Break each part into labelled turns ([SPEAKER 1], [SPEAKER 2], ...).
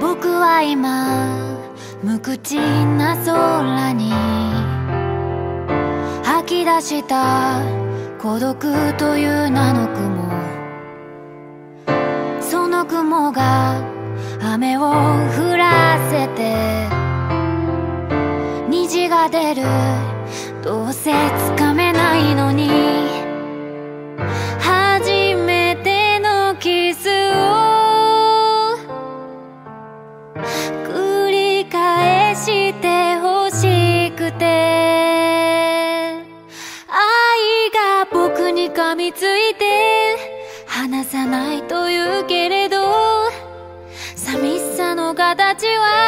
[SPEAKER 1] 僕は今無口な空に吐き出した孤独という名の雲。その雲が雨を降らせて虹が出る。どうせつかめないのに。について離さないと言うけれど寂しさの形は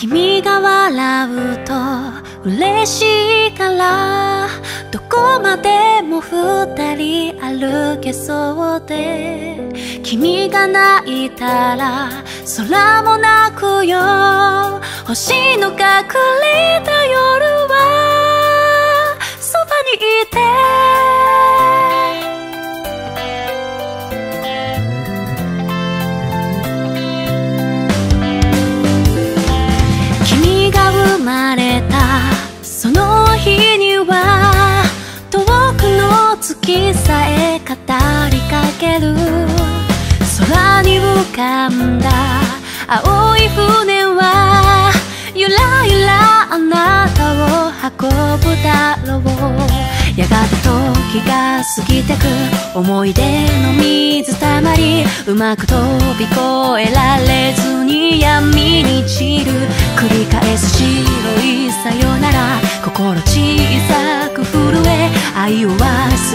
[SPEAKER 1] 君が笑うと嬉しいからどこまでも二人歩けそうで。君が泣いたら空も泣くよ。星の隠れた夜はそばにいて。日には遠くの月さえ語りかける。空に浮かんだ青い船はゆらゆらあなたを運ぶだろう。やがて時が過ぎてく。思い出の水たまりうまく飛び越えられず。に闇に散る繰り返す白いさよなら。心小さく震え愛を忘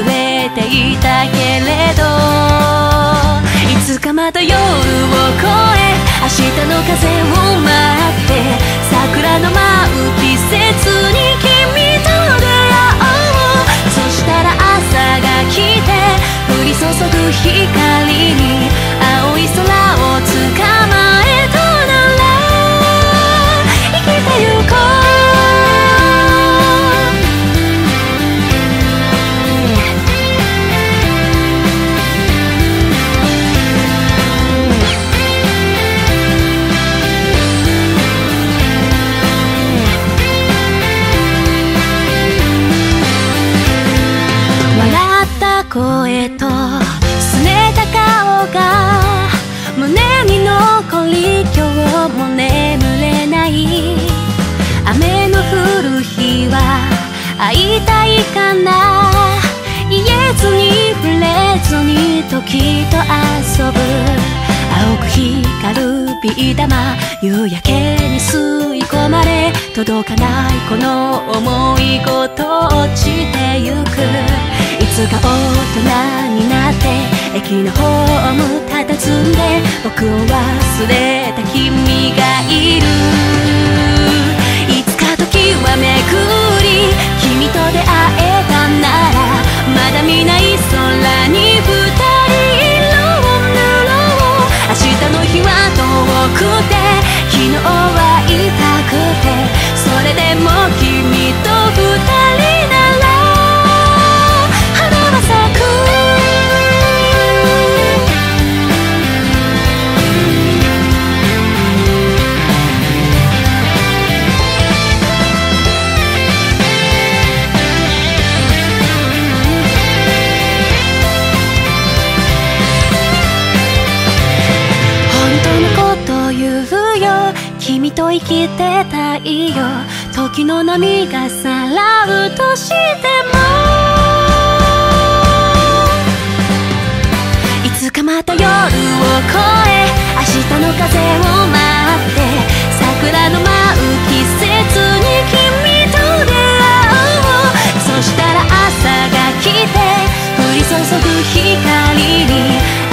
[SPEAKER 1] れていたけれど。いつかまた夜を越え明日の風を待って桜の舞う季節に君と出会おう。そしたら朝が来て降り注ぐ光に青い空を捕まえ
[SPEAKER 2] 会いたいかな。言えずに触れずに時と遊ぶ。青く光るビー玉夕焼けに吸い込まれ届かないこの思いごと落ちてゆく。いつか大人になって駅のホーム佇んで僕を忘れた君がいる。いつか時はめくり君と出会えたならまだ見ない空に二人色を塗ろう明日の日は遠くて昨日は痛く生きてたいよ時の波がさらうとしても。いつかまた夜を越え明日の風を待って桜の舞う季節に君と出会おう。そしたら朝が来て降り注ぐ光に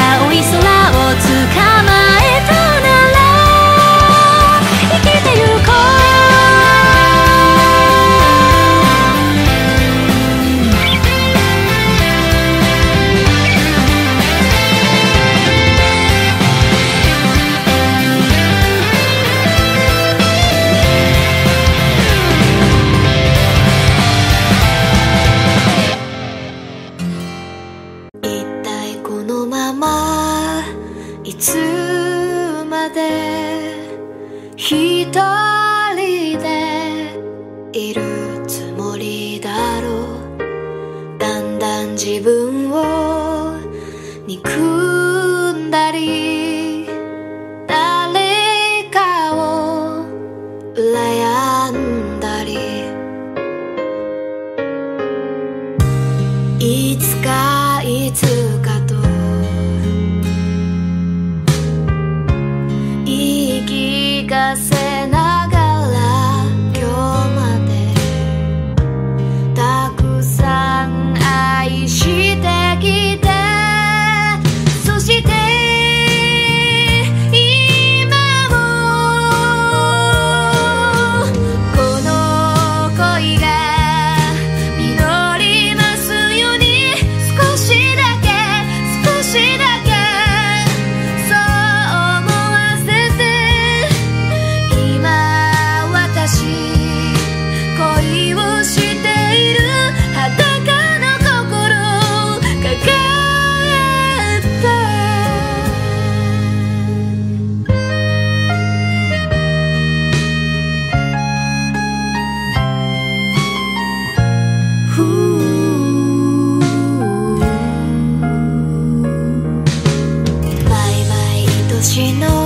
[SPEAKER 3] 星の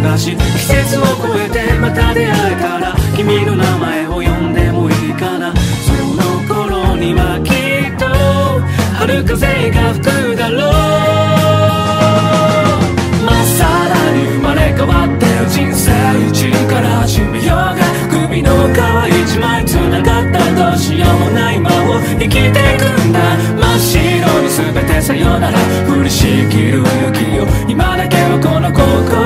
[SPEAKER 4] 探し季節を超えてまた出会えたら君の名前を呼んでもいいかな。その頃にはきっと春風が吹くだろう。まっさらに生まれ変わってる人生一から始めようが首の皮一枚繋がったどうしようもない間を生きていくんだ。真っ白に全てさよなら嬉りしきる雪を。今だけは
[SPEAKER 1] この心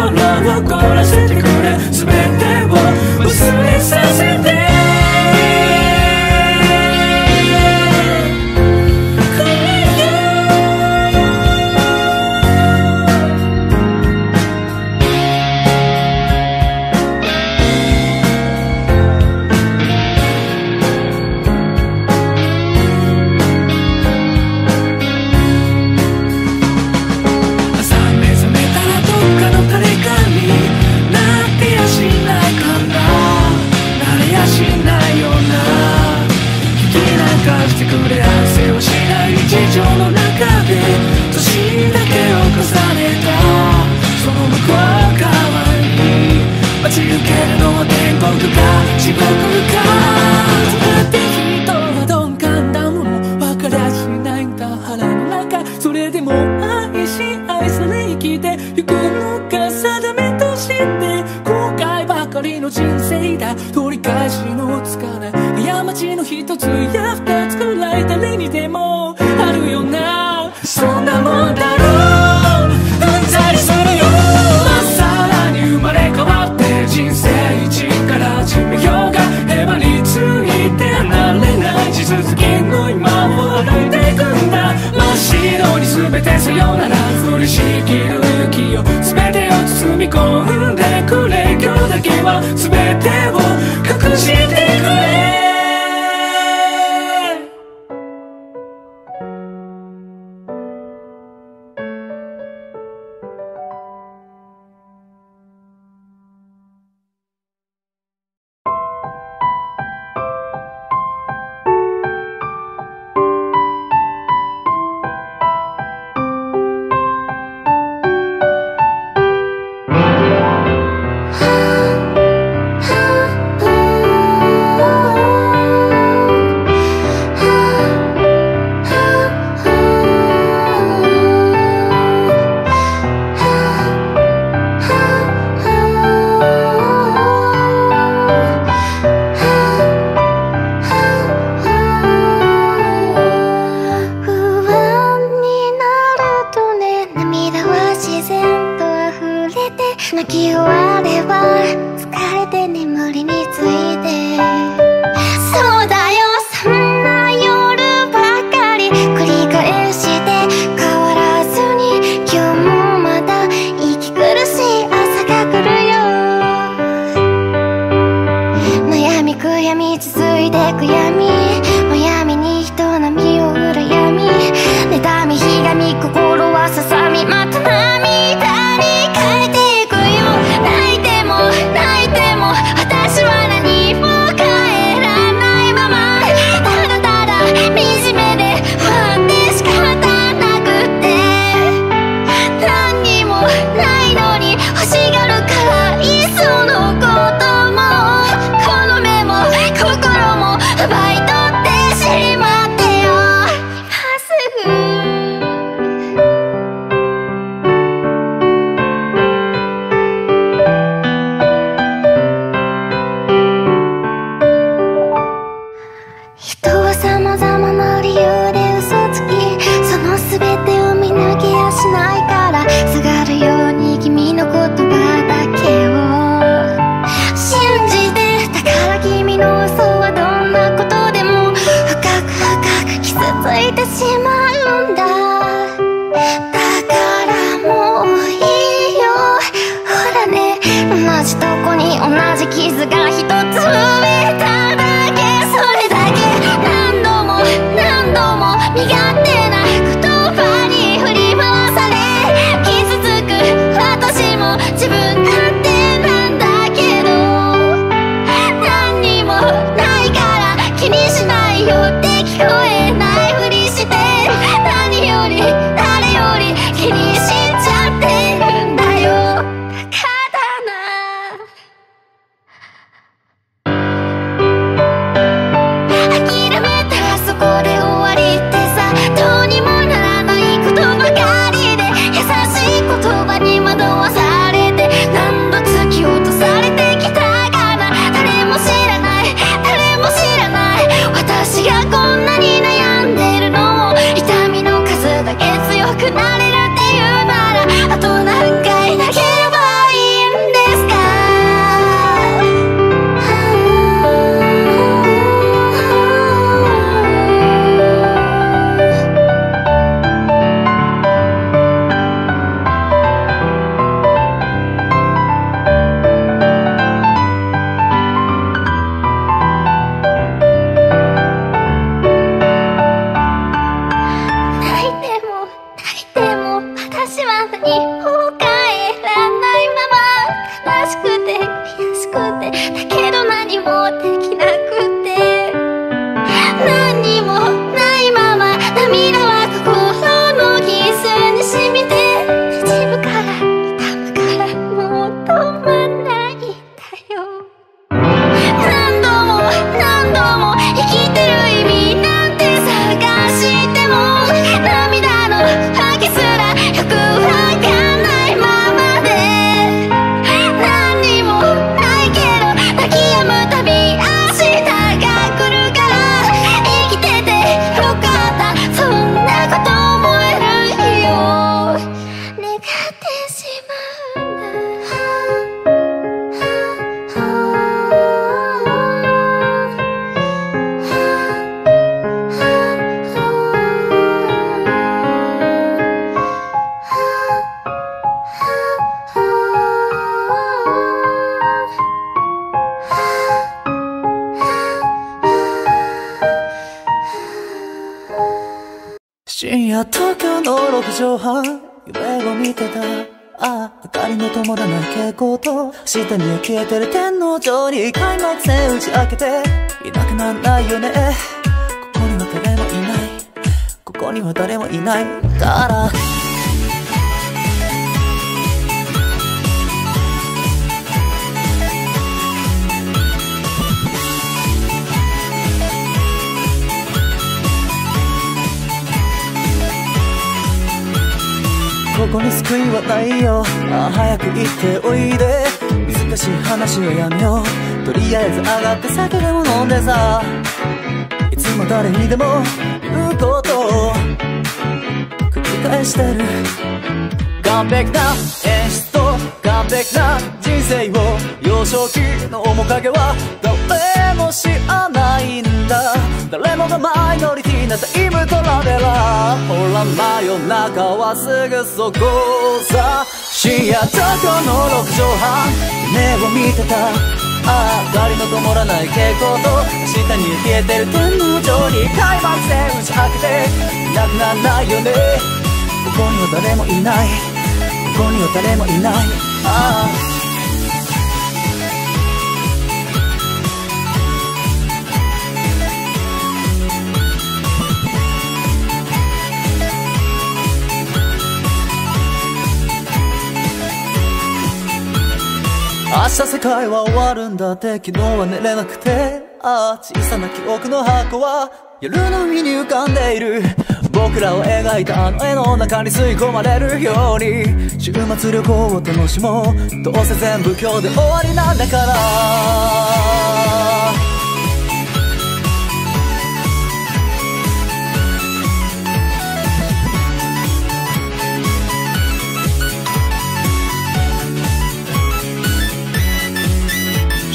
[SPEAKER 5] 昨日は寝れなくてああ小さな記憶の箱は夜の海に浮かんでいる。僕らを描いたあの絵の中に吸い込まれるように。週末旅行を楽しもう。どうせ全部今日で終わりなんだから。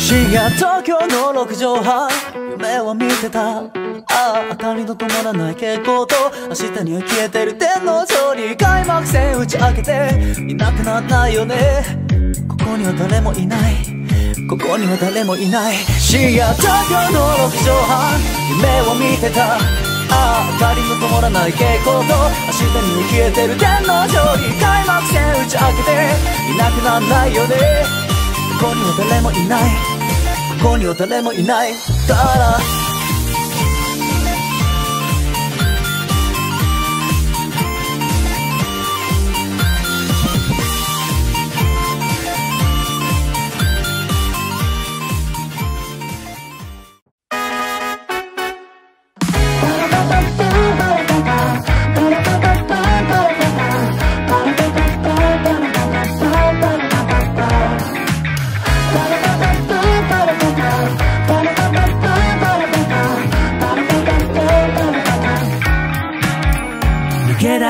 [SPEAKER 5] 深夜東京の6畳半。夢を見てた。ああ明かりの灯らない蛍光と明日には消えてる天の上に開幕戦打ち明けていなくならないよね。ここには誰もいない。ここには誰もいない。深夜東京の6畳半。夢を見てた。ああ明かりの灯らない蛍光と明日には消えてる天の上に開幕戦打ち明けていなくならないよね。ここには誰もいない。ここには誰もいない。から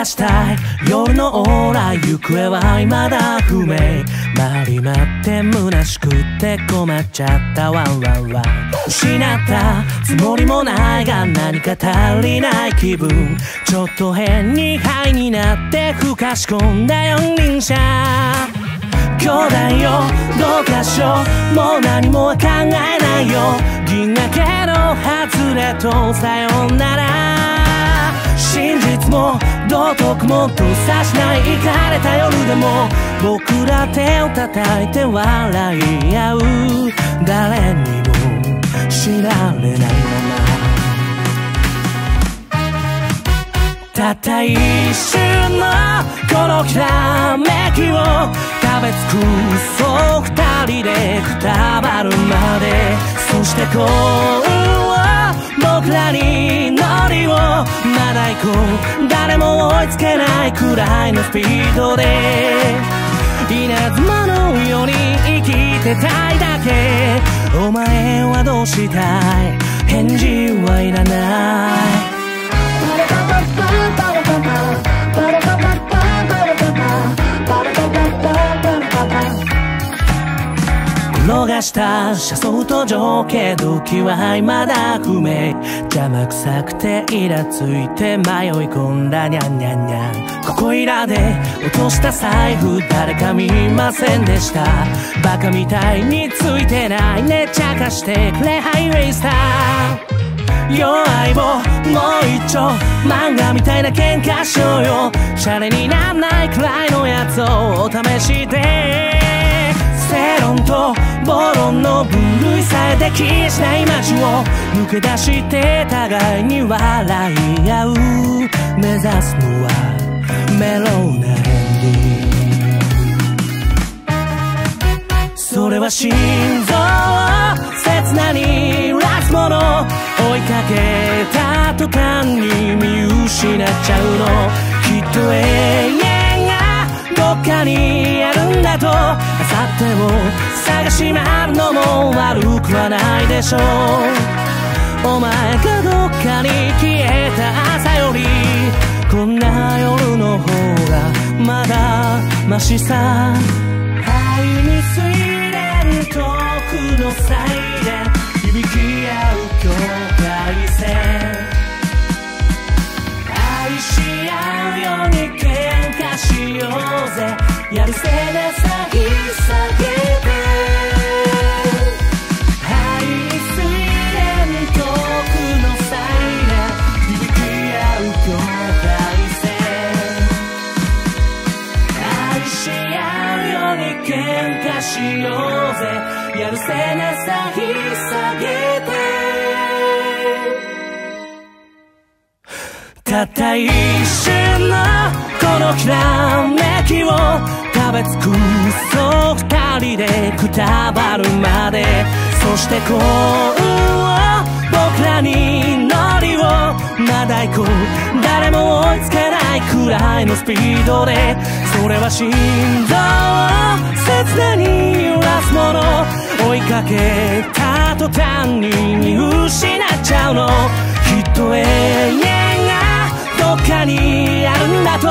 [SPEAKER 6] したい夜のオーラ行方は未だ不明回り待って虚しくって困っちゃったワンワンワン失ったつもりもないが何か足りない気分ちょっと変にハイになってふかし込んだ四輪車兄弟よどうかしようもう何も考えないよ銀河系の外れとさよなら真実も道徳もとさしない行かれた夜でも僕ら手を叩いて笑い合う誰にも知られないまま。たった一瞬のこのきらめきを食べ尽くそう二人でくたばるまで。そして幸運僕らに乗りをまだ行こう誰も追いつけないくらいのスピードで稲妻のように生きてたいだけ。お前はどうしたい返事はいらない。転がした車窓と情景時は未だ不明。邪魔くさくてイラついて迷い込んだにゃんにゃんにゃんここいらで落とした財布誰か見ませんでした。バカみたいについてないね。ちゃかしてくれ。ハイウェイスター。弱いをもう一丁。漫画みたいな喧嘩しようよ。シャレになんないくらいのやつをお試しで。正論と暴論の分類さえできしない街を抜け出して互いに笑い合う目指すのはメローなエンディそれは心臓を切なに揺らすもの追いかけた途端に見失っちゃうの。きっと永遠どっかにあるんだと。あさってを探し回るのも悪くはないでしょう。お前がどっかに消えた朝よりこんな夜の方がまだマシさ。愛にすいれる遠くのサイレン響き合う境界線。愛し合うようにしようぜ。やるせなさ引っ提げて。愛すれる遠くのサイレン響き合う境界線愛し合うように喧嘩しようぜやるせなさ引ったった一瞬のこのきらめきを食べ尽くそう二人でくたばるまでそして幸運を僕らに乗りをまだ行こう誰も追いつけないくらいのスピードでそれは心臓を切なに揺らすもの追いかけた途端に見失っちゃうのきっと永遠どっかにあるんだと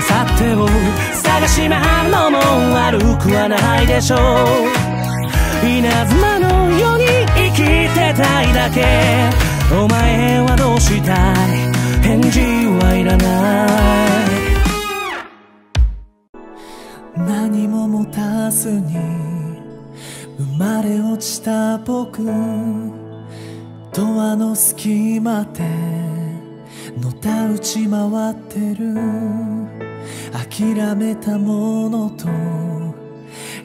[SPEAKER 6] さてを探し回るのも悪くはないでしょう稲妻のように生きてたいだけ。お前はどうした？い返事はいらない。
[SPEAKER 7] 何も持たずに。生まれ落ちた僕。ドアの隙間で。のたうち回ってる。諦めたものと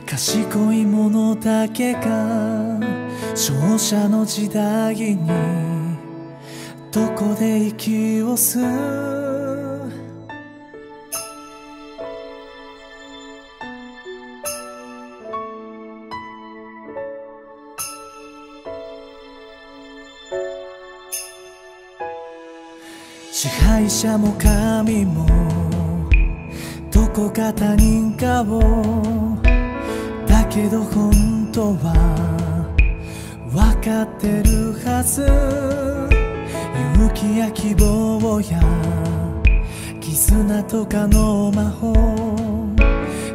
[SPEAKER 7] 賢いものだけが勝者の時代にどこで息を吸う。支配者も神もどこか他人顔だけど本当は分かってるはず。勇気や希望や絆とかの魔法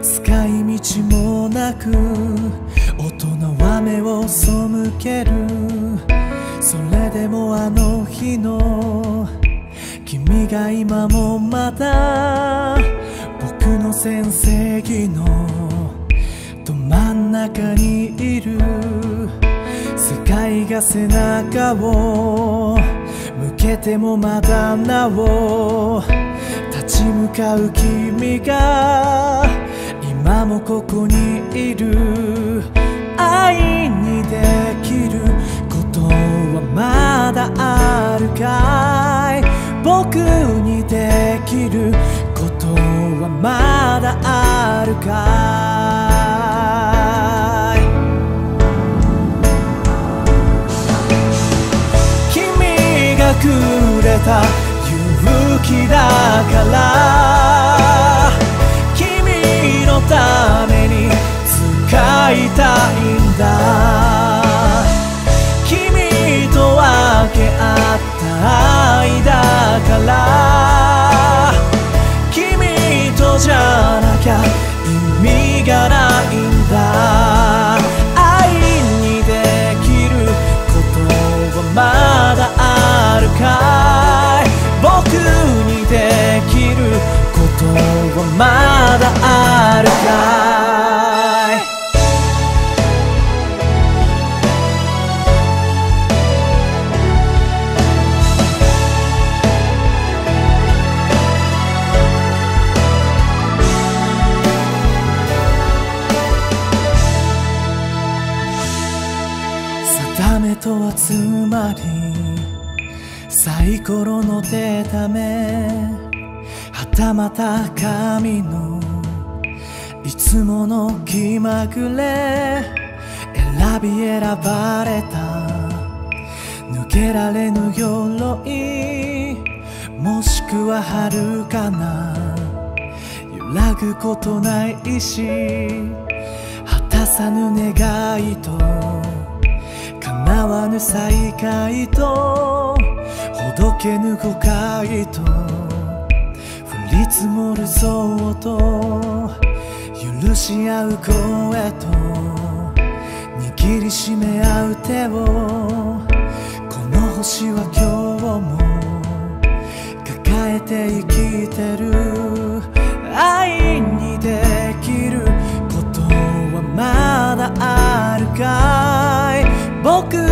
[SPEAKER 7] 使い道もなく大人は目を背ける。それでもあの日の君が今もまだ僕の先生のど真ん中にいる世界が背中を向けてもまだなお立ち向かう君が今もここにいる愛にできることはまだあるかい僕にできることはまだあるかい？君がくれた勇気だから。君のために使いたいんだ。君と分け合った愛だから。君とじゃなきゃ意味がないんだ。愛にできることはまだあるかい。僕にできることはまだあるかい。サイコロの出ためはたまた神のいつもの気まぐれ選び選ばれた抜けられぬ鎧もしくは遥かな揺らぐことないし果たさぬ願いと叶わぬ再会とどけぬ誤解と。降り積もるそうと。
[SPEAKER 2] 許し合う声と。握りしめ合う手を。この星は今日も。抱えて生きてる。愛にできることはまだあるかい。僕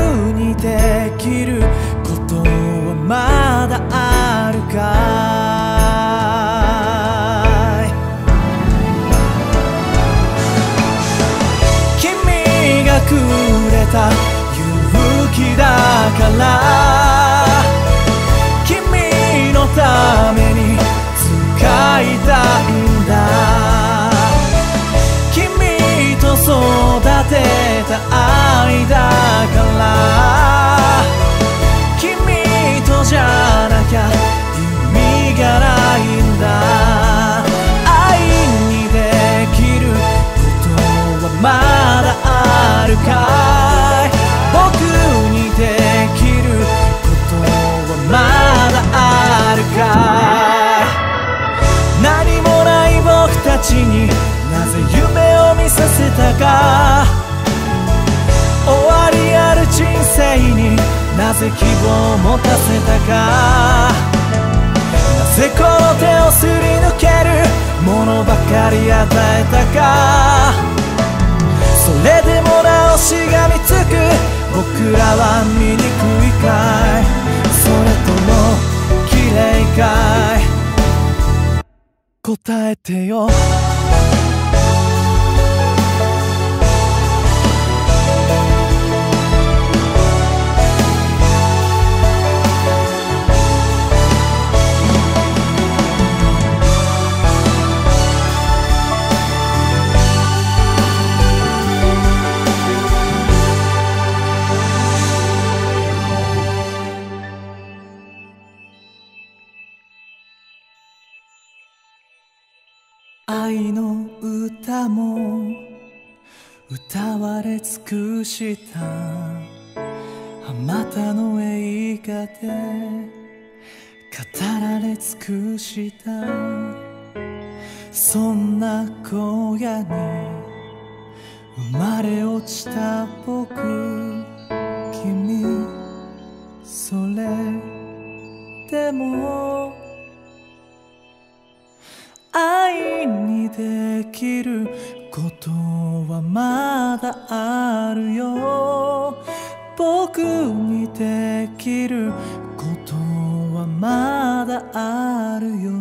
[SPEAKER 2] 君がくれた勇気だから君のために使いたいんだ君と育てた愛だから君とじゃなきゃがないんだ。愛にできることはまだあるかい。僕にできることはまだあるかい。何もない僕たちになぜ夢を見させたか。終わりある人生になぜ希望を持たせたか。てこの手をすり抜けるものばかり与えたか。それでもなおしがみつく。僕らは醜いかい。それとも綺麗かい。答えてよ。愛の歌も歌われ尽くした。あまたの映画で語られ尽くした。そんな荒野に生まれ落ちた僕。君それでも愛にできることはまだあるよ。僕にできることはまだあるよ。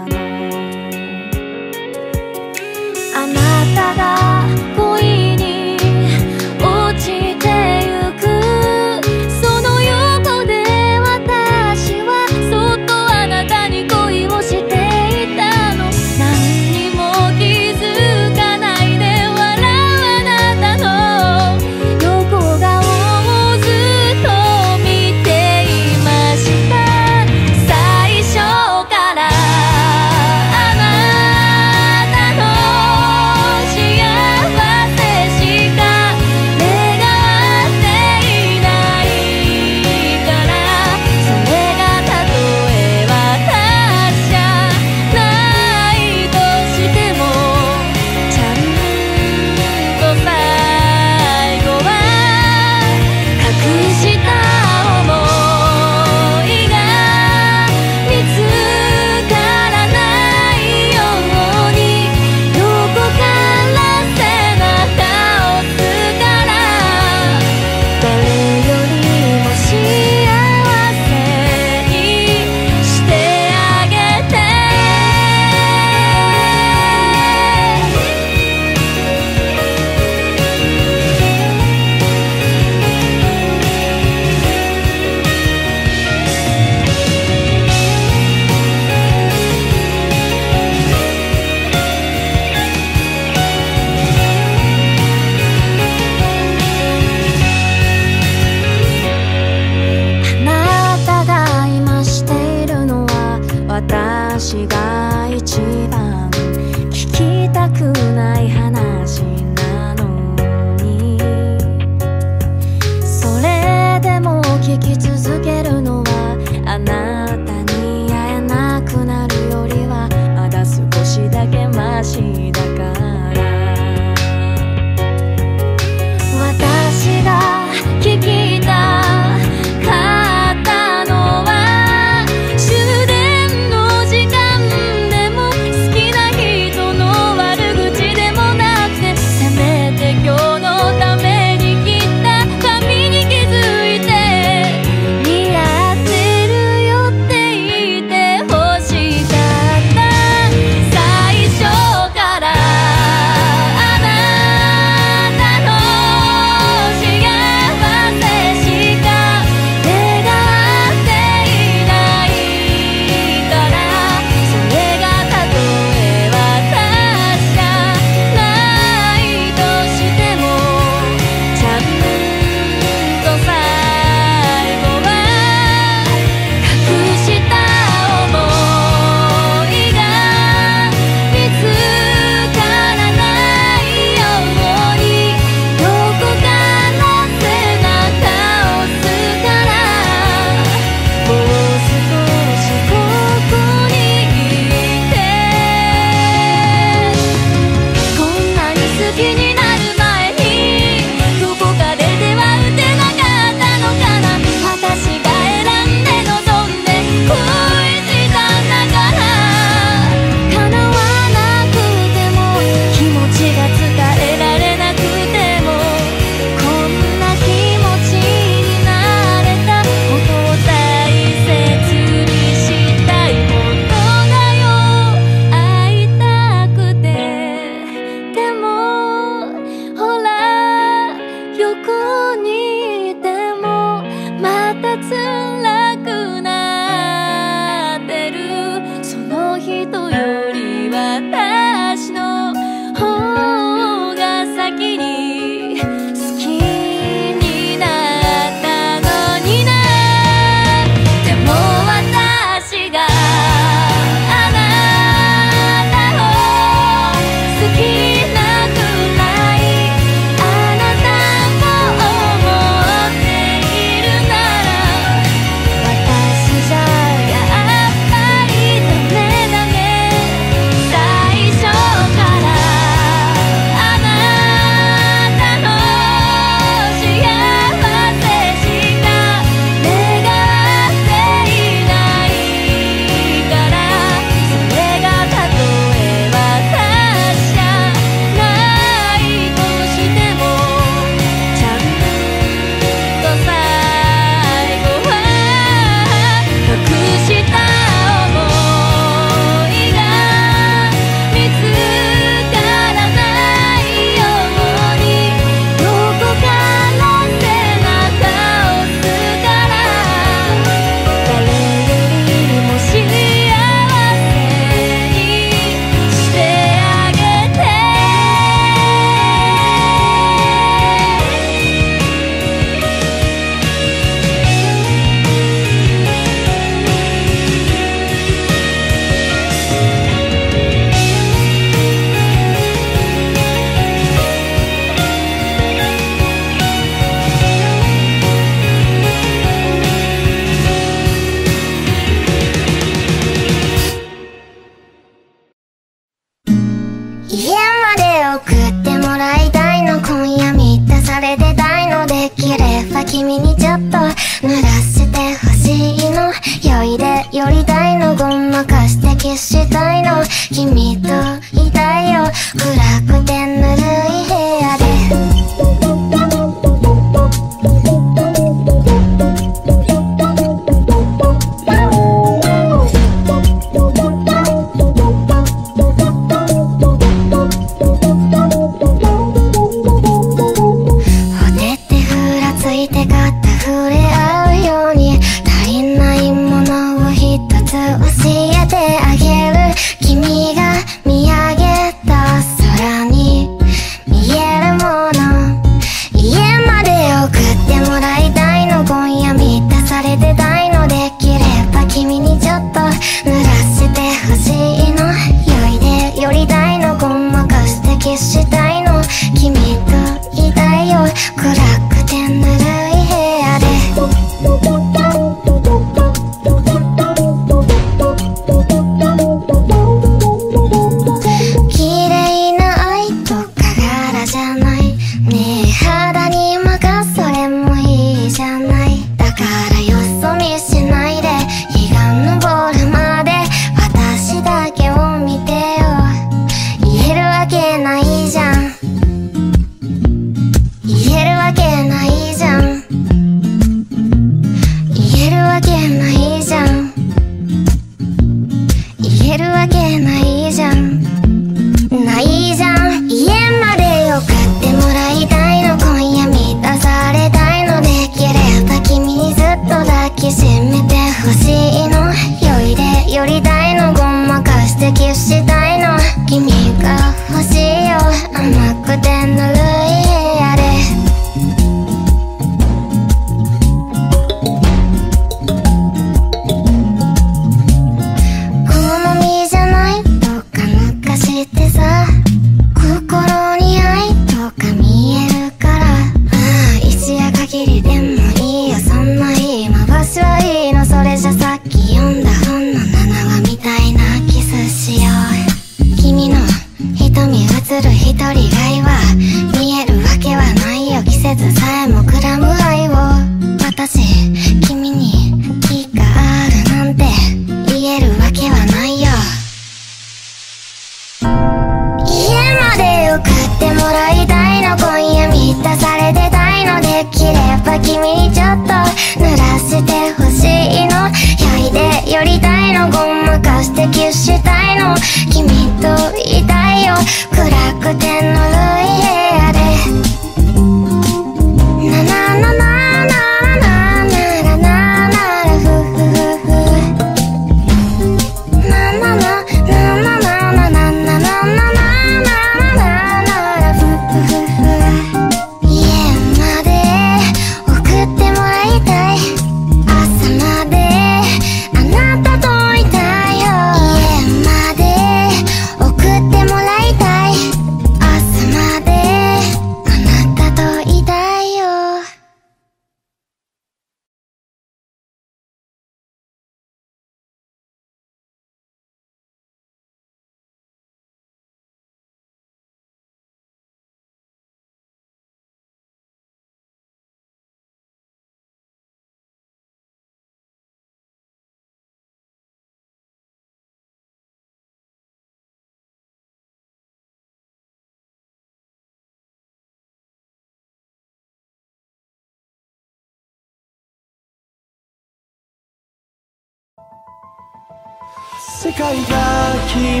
[SPEAKER 8] 世界が君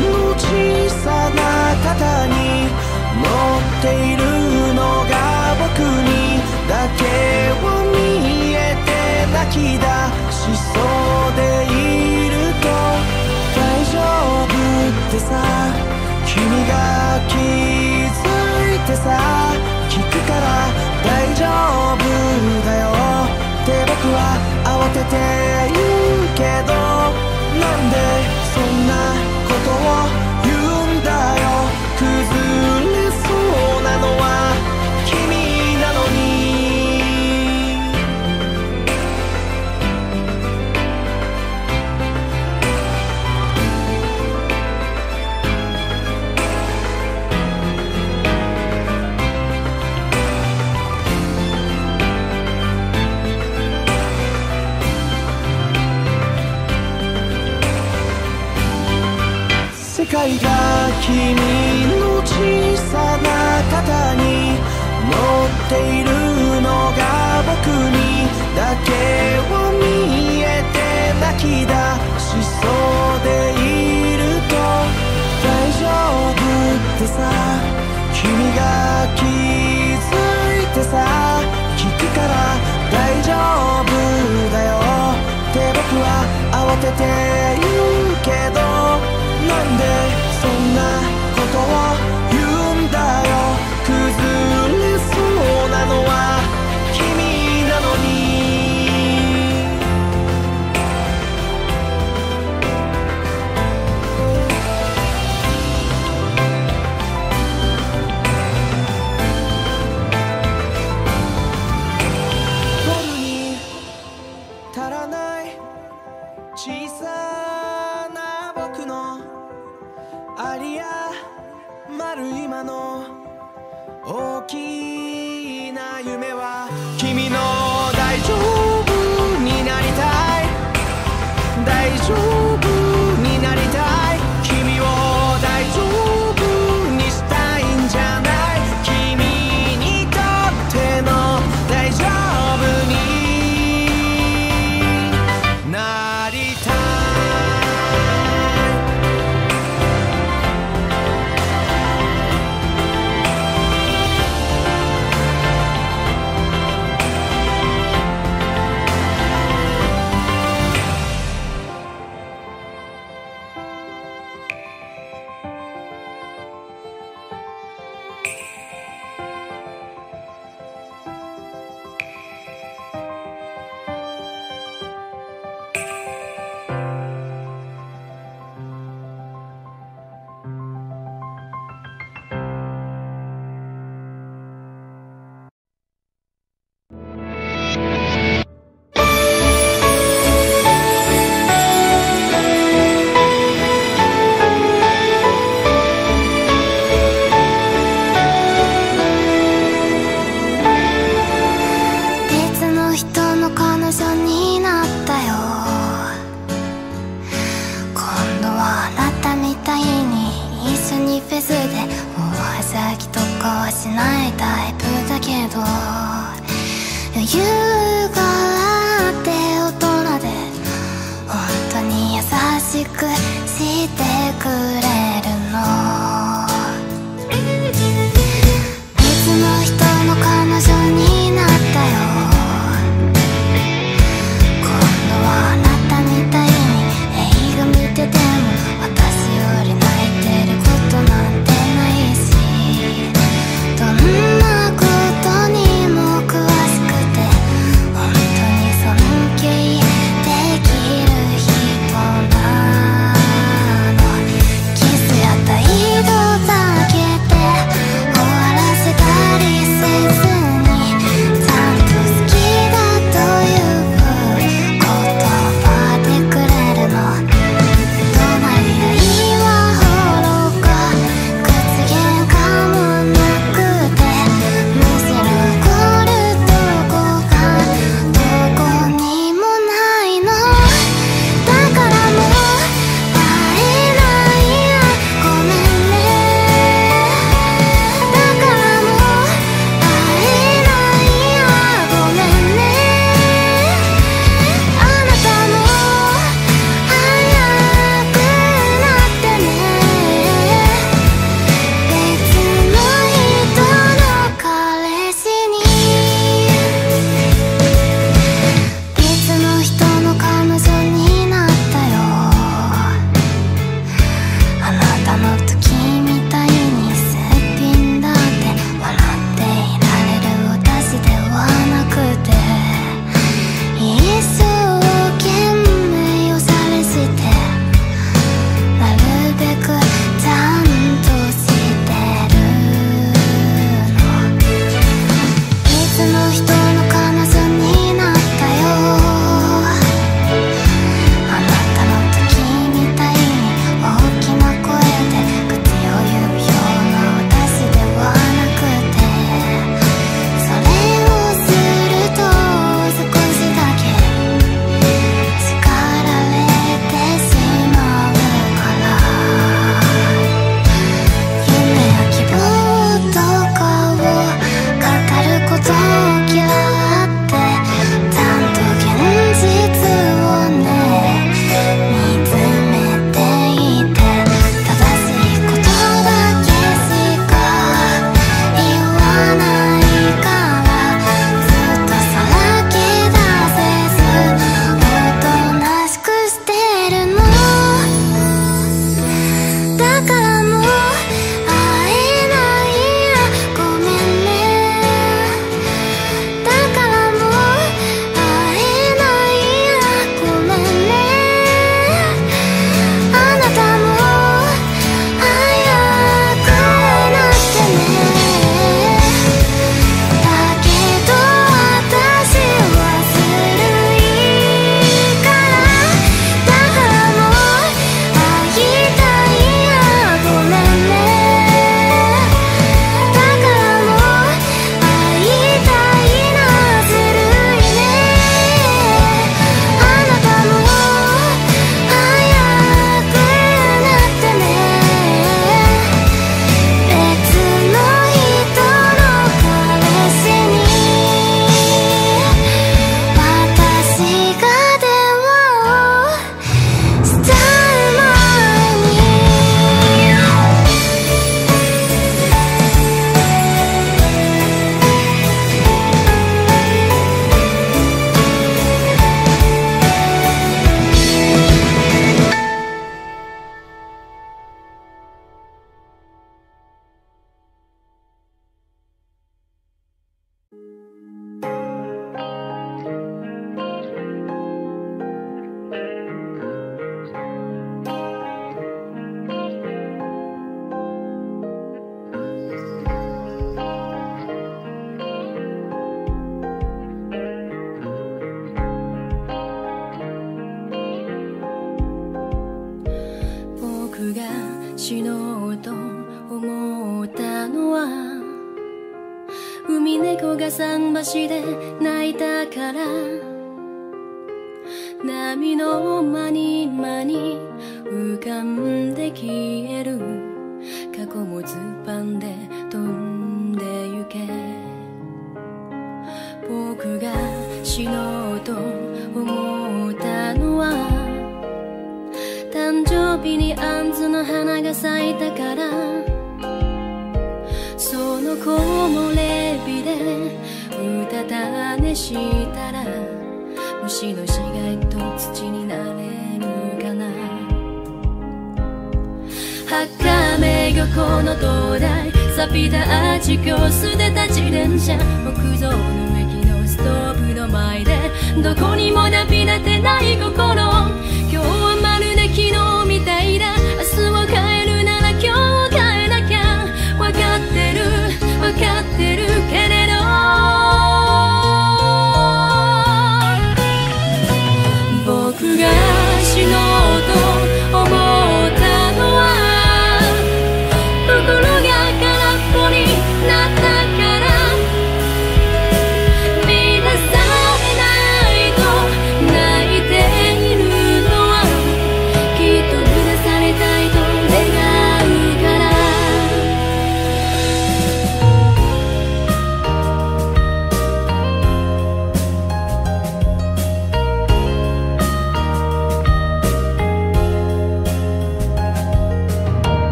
[SPEAKER 8] の小さな肩に乗っているのが僕にだけを見えて泣き出しそうでいると大丈夫ってさ。君が気づいてさ聞くから大丈夫だよ。って僕は慌てて言うけど。someday 界が君の小さな肩に乗っているのが僕にだけは見えて泣き出しそうでいると大丈夫ってさ君が気づいてさ聞くから大丈夫だよって僕は慌てて言うけどなんでそんなことを
[SPEAKER 9] この
[SPEAKER 10] 灯台錆びたアーチ教室で立ち電車木造の駅のストーブの前でどこにも旅立てない心今日はまるで昨日みたいだ。明日を変えるなら今日を変えなきゃ。わかってるわかってるけれど。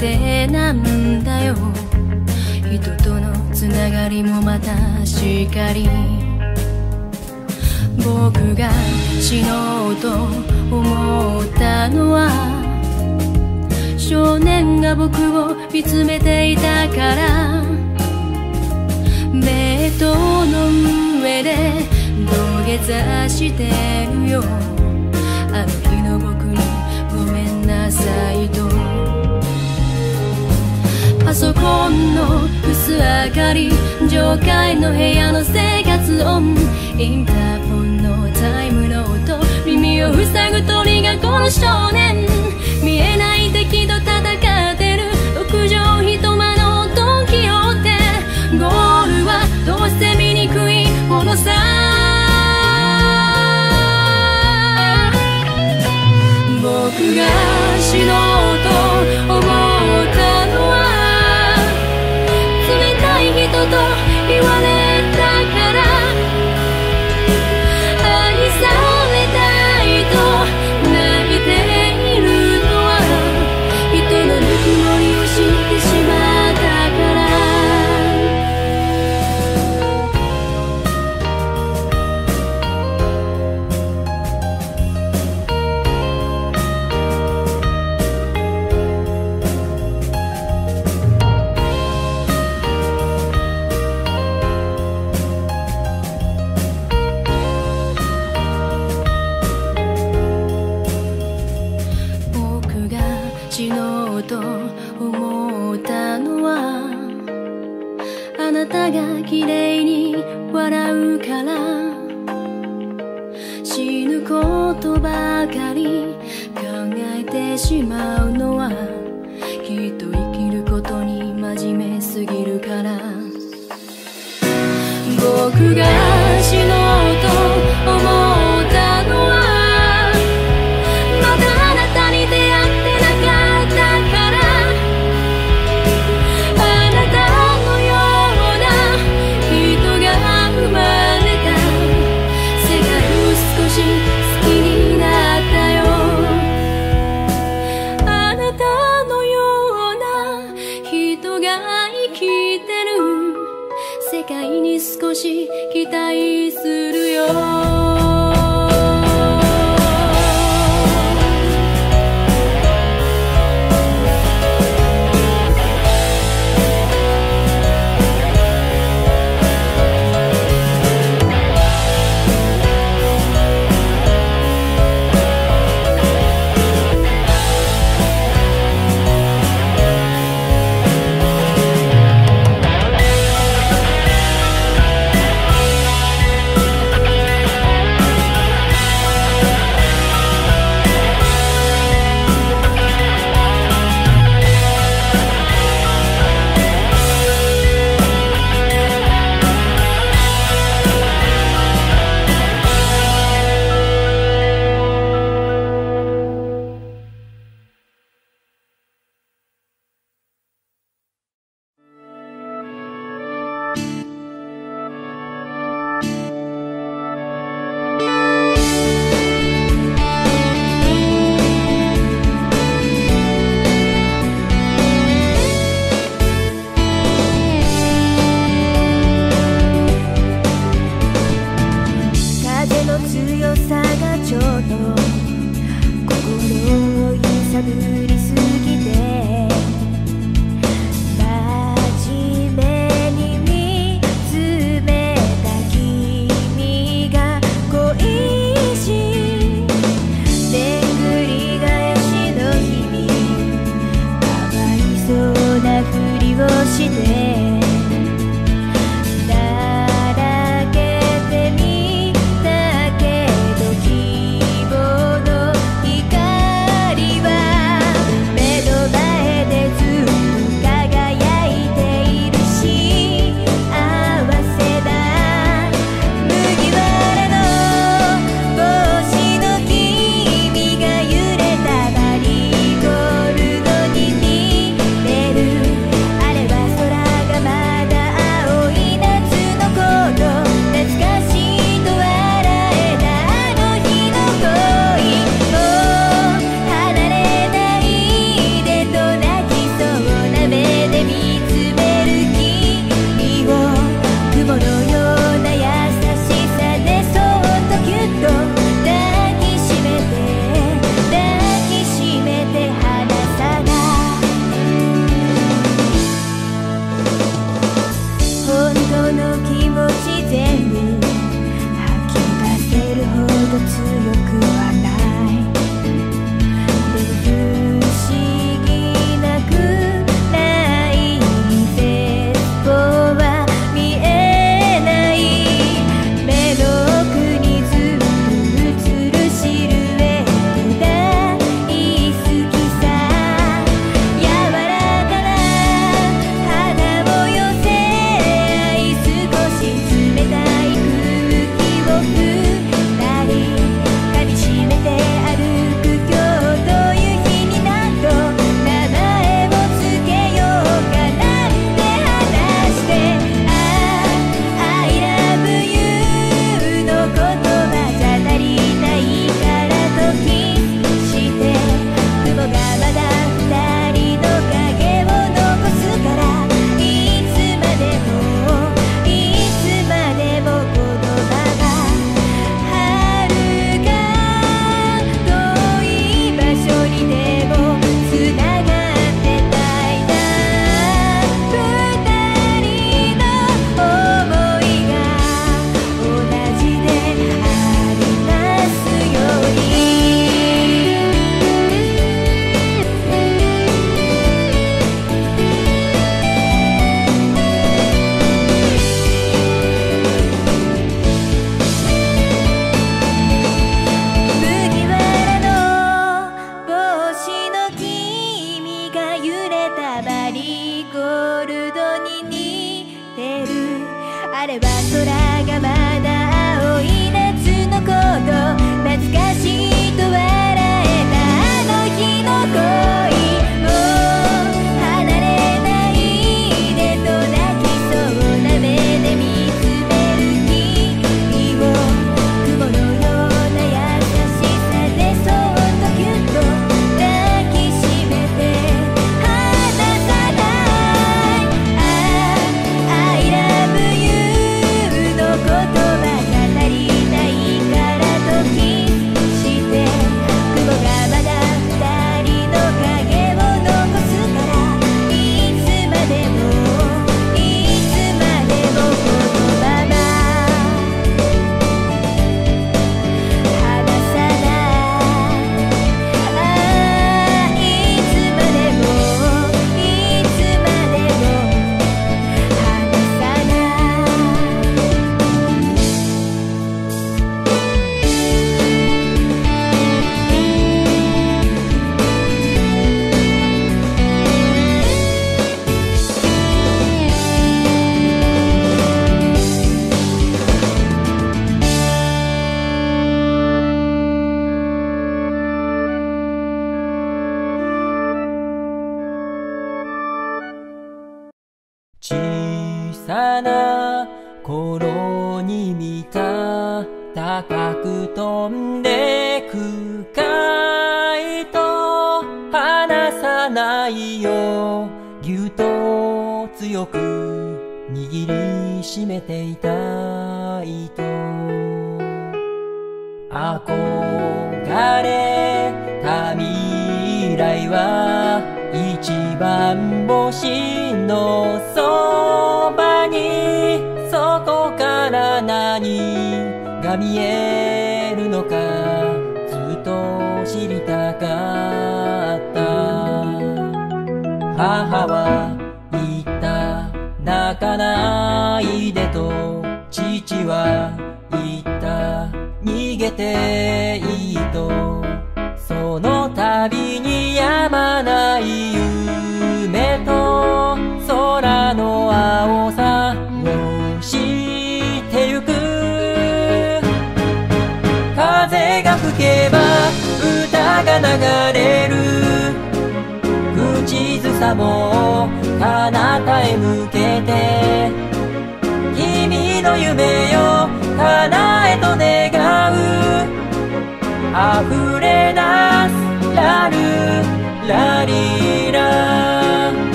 [SPEAKER 10] 苦手なんだよ。人とのつながりもまたしかり。僕が死のうと思ったのは少年が僕を見つめていたから。ベッドの上で土下座してるよ。ソコンの薄明かり上階の部屋の生活音インターホンのタイムの音耳を塞ぐ鳥がこの少年。見えない敵と戦ってる。屋上一間の時を追ってゴールはどうせ見にくい？ものさ。僕が死のうと思った言わ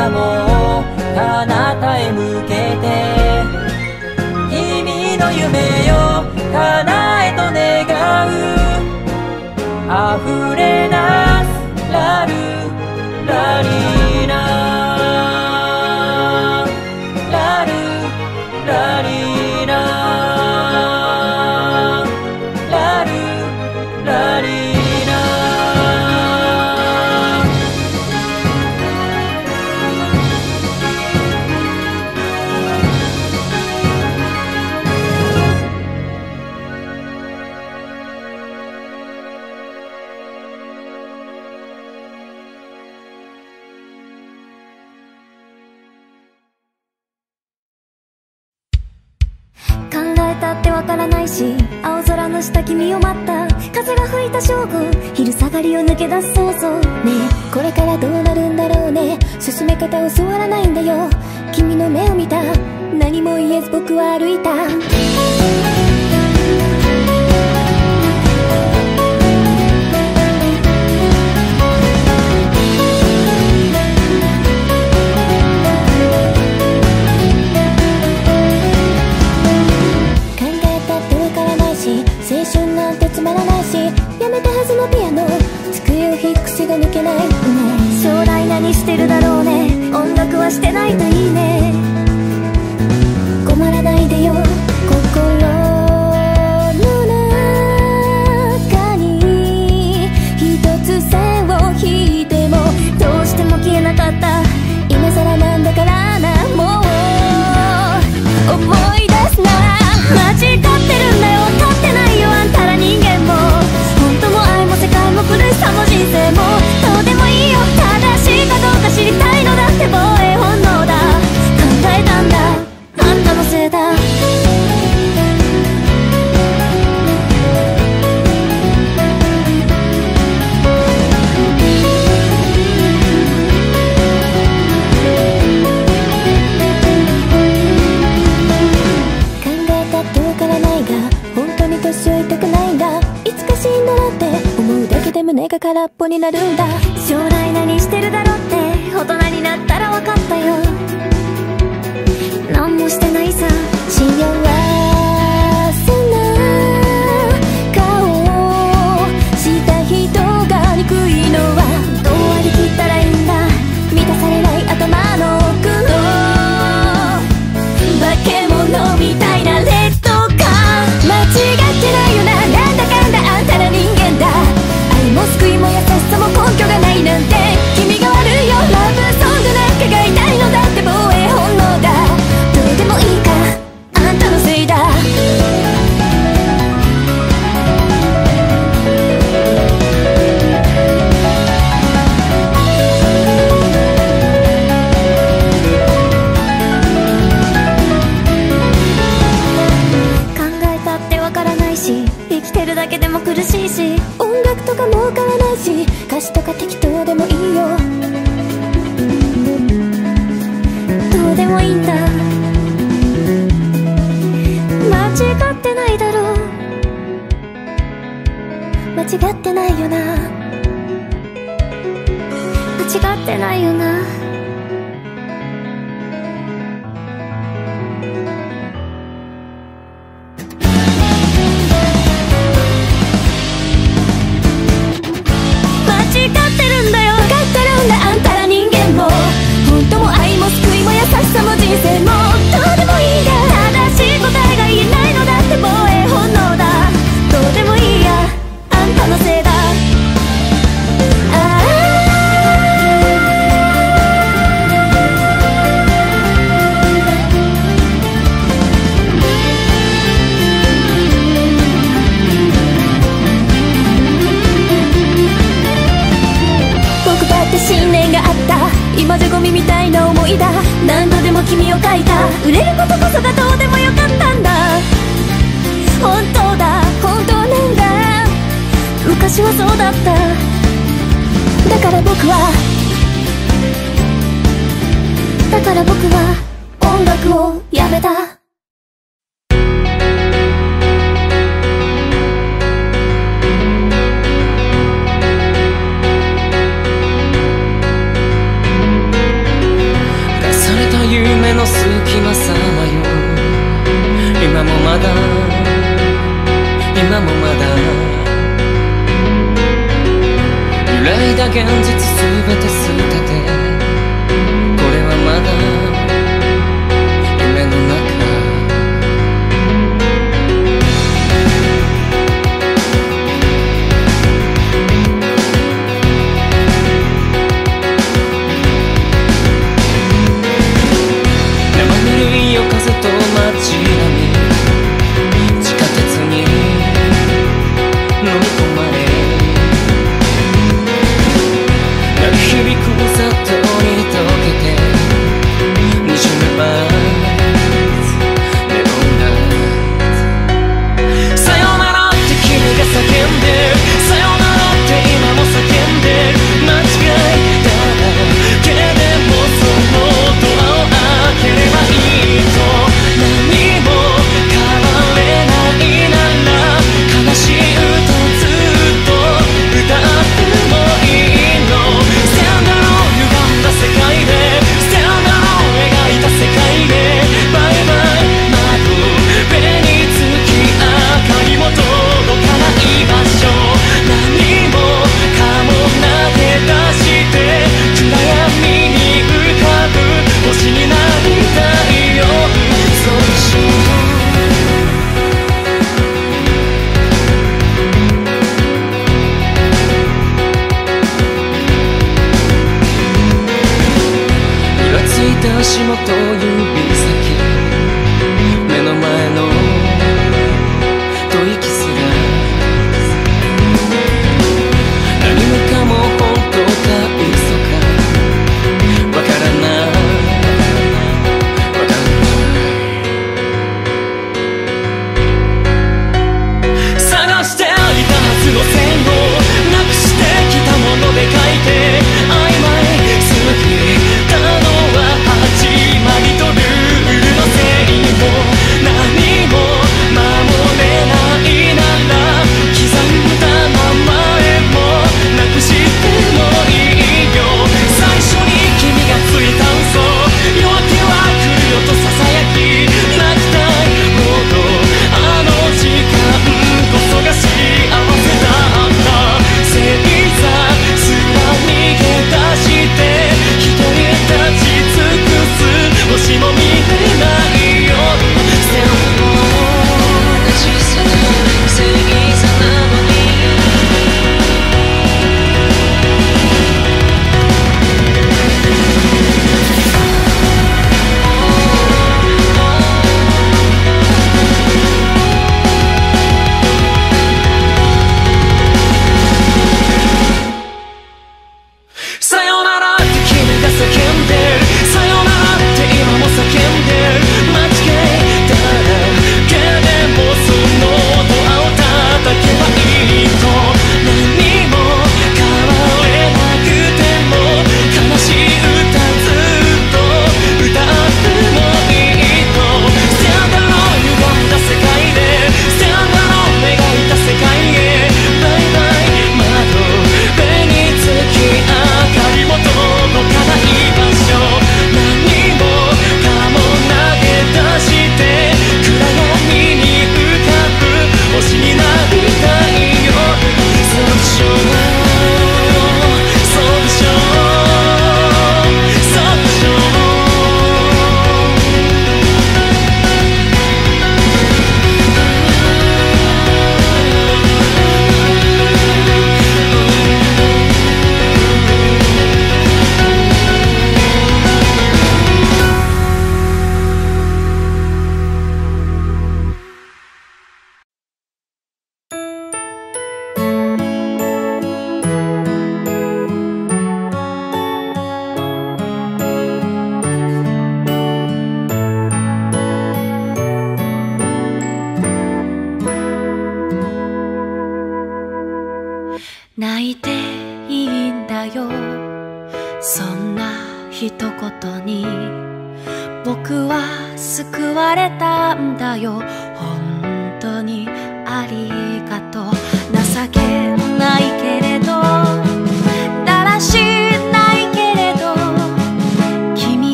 [SPEAKER 11] 朝も彼方へ向けて君の夢
[SPEAKER 1] を叶えと願う。溢れ
[SPEAKER 12] 今
[SPEAKER 6] じゃゴミみたいな思いだ何度でも君を書いた。売れることこそがどうでもよかったんだ。本当だ。本当なんだ。昔はそうだった。だから僕は。だから僕は音楽をやめた。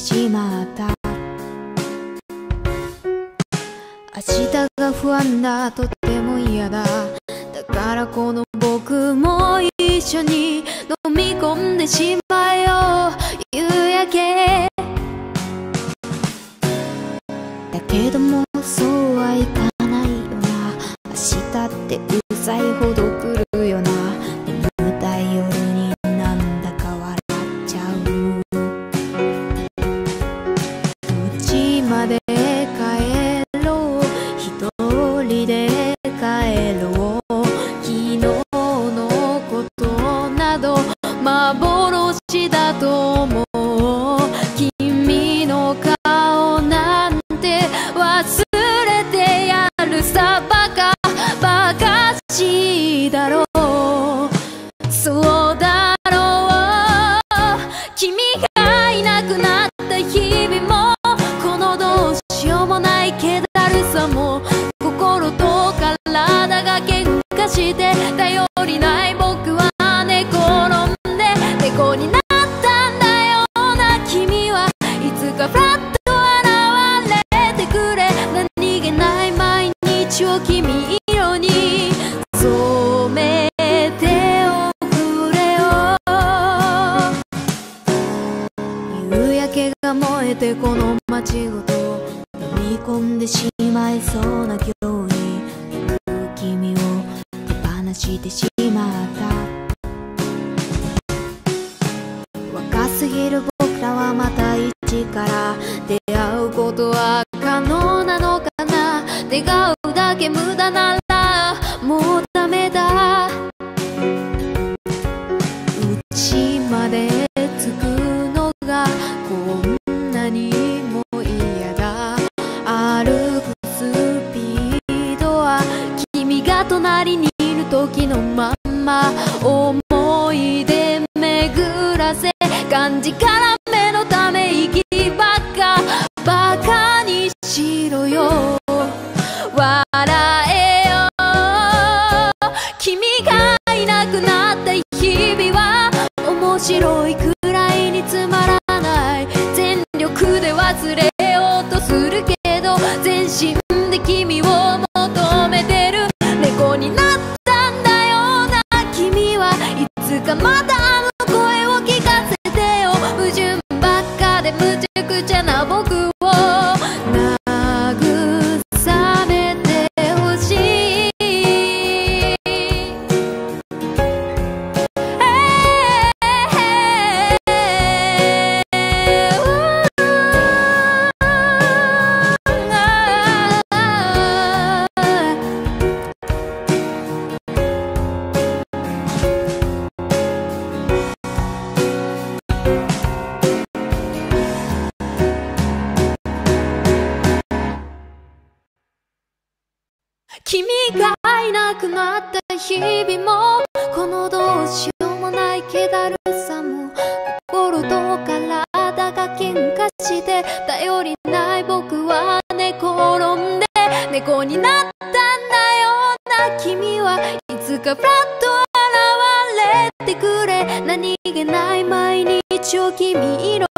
[SPEAKER 13] しま
[SPEAKER 10] った。
[SPEAKER 14] 明日が不安だとても
[SPEAKER 15] 嫌だ。だからこの僕も一緒に飲み込んでしまえよ夕焼け。だけどもそうはいかないよな。明日ってして頼りない僕は寝転んで猫になったんだよな。君はいつかフラッと現れてくれ。何気ない毎日を君色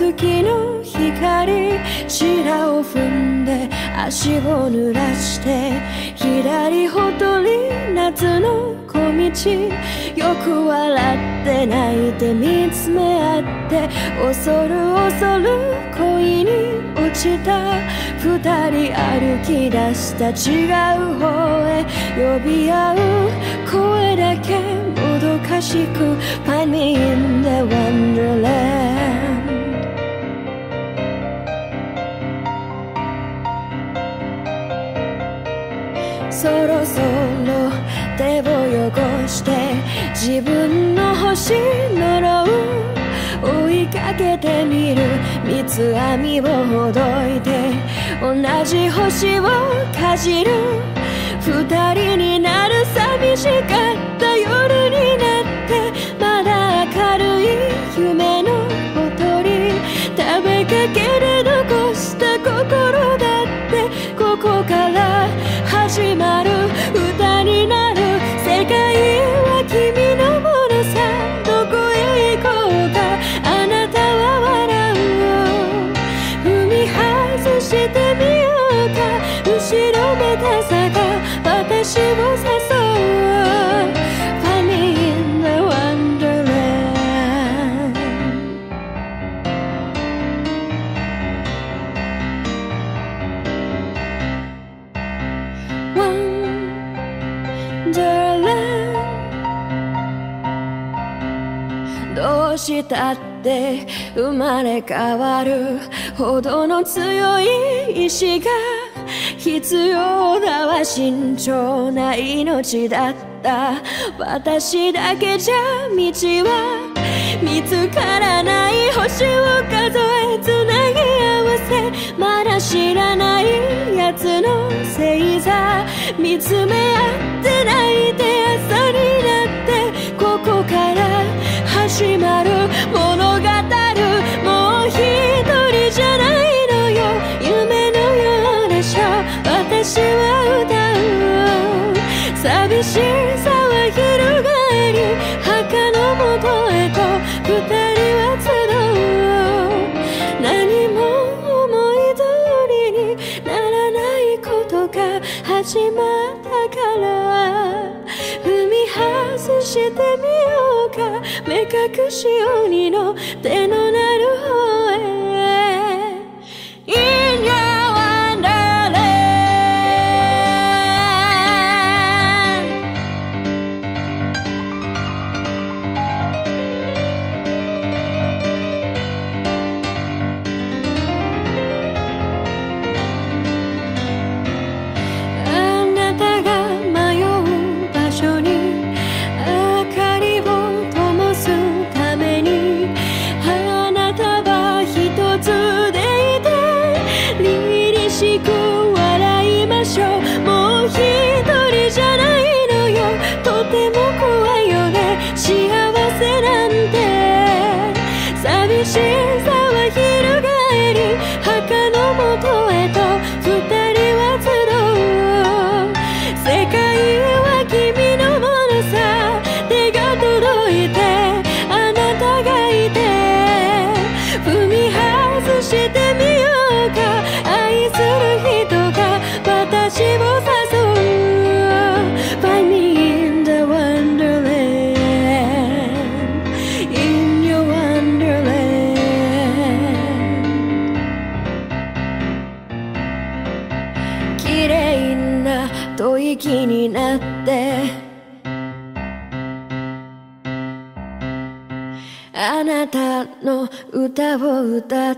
[SPEAKER 10] 月の光白を踏んで足を濡らして左ほとり夏の小道よく笑って泣いて見つめ合って恐る恐る恋に落ちた二人歩き出した違う方へ呼び合う声だけもどかしく Find me in the wonderland そろそろ手を汚して自分の星呪う追いかけてみる。三つ編みをほどいて同じ星をかじる。二人になる寂しかった夜になってまだ明るい夢のほとり。食べかけで残した心だってここから。始まる歌になる世界は君のものさ。どこへ行こうか。あなたは笑う踏み外してみようか。後ろめたさが私を誘うしたって生まれ変わるほどの強い意志が必要だわ慎重な命だった。私だけじゃ道は見つからない星を数えつなぎ合わせ。まだ知らないやつの星座。見つめ合って泣いて朝になってここからなる隠し鬼の手のなる方へを歌っ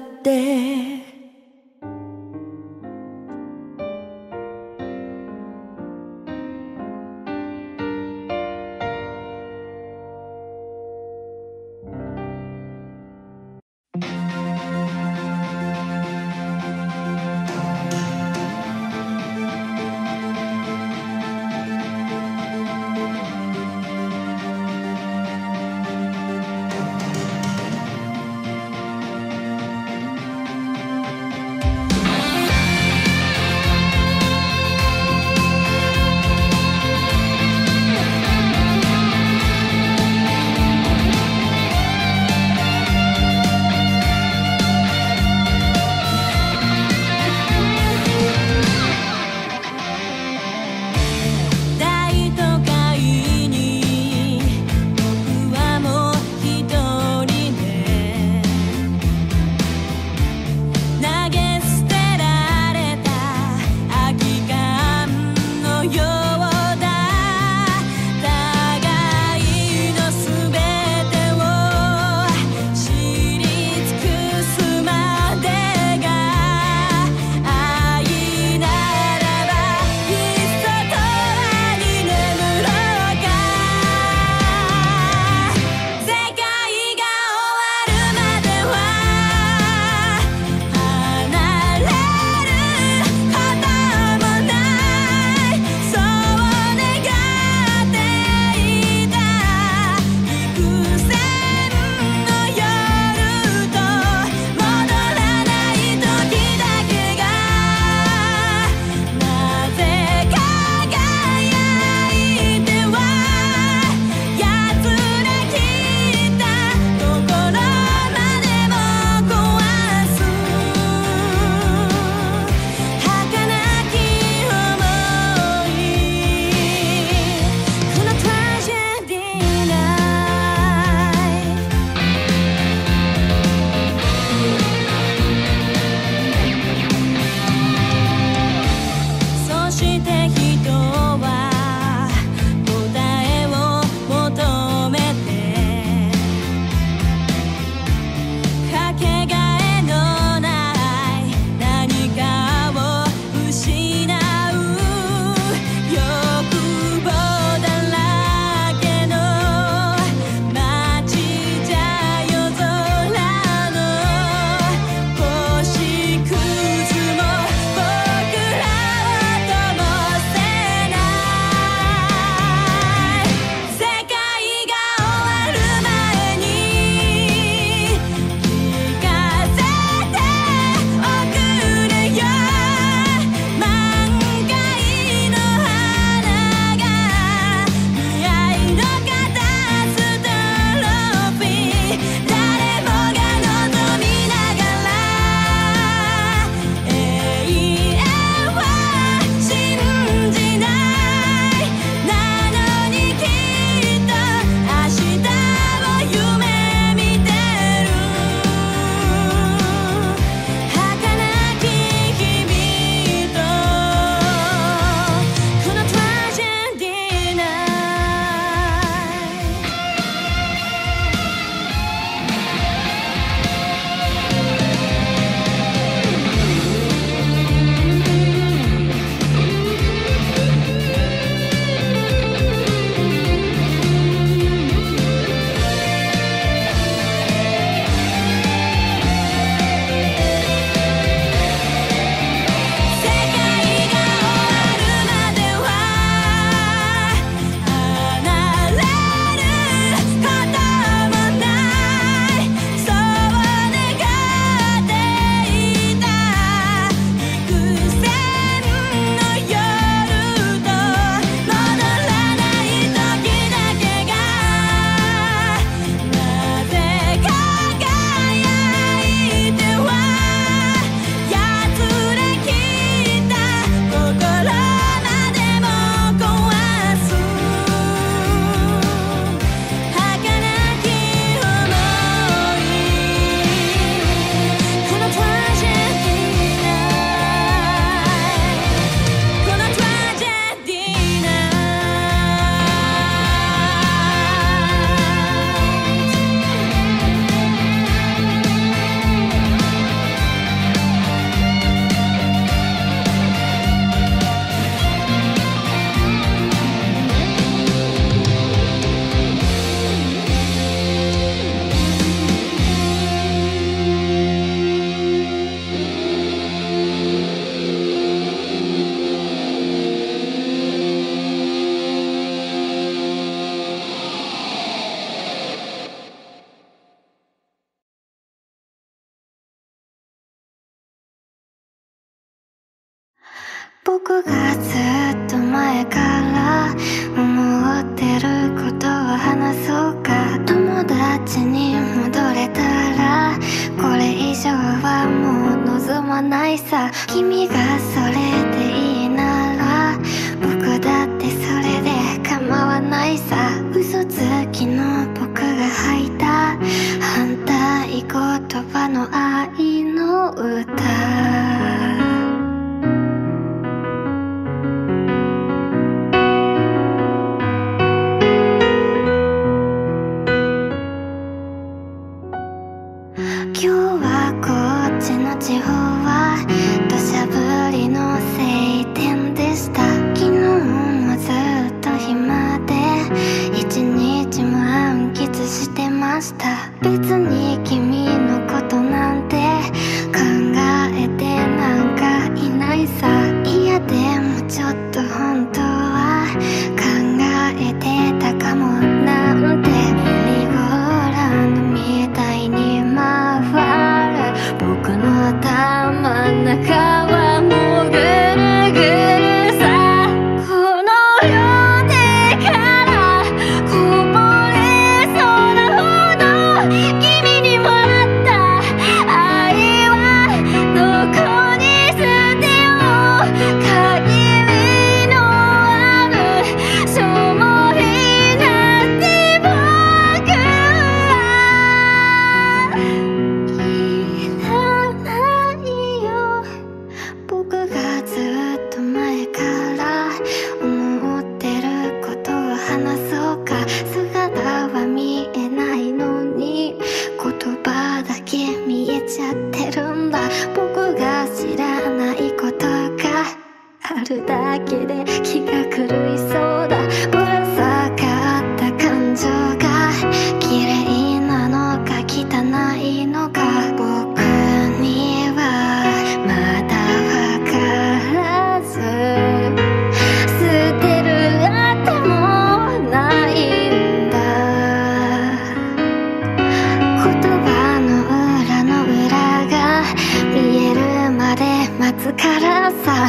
[SPEAKER 1] からさ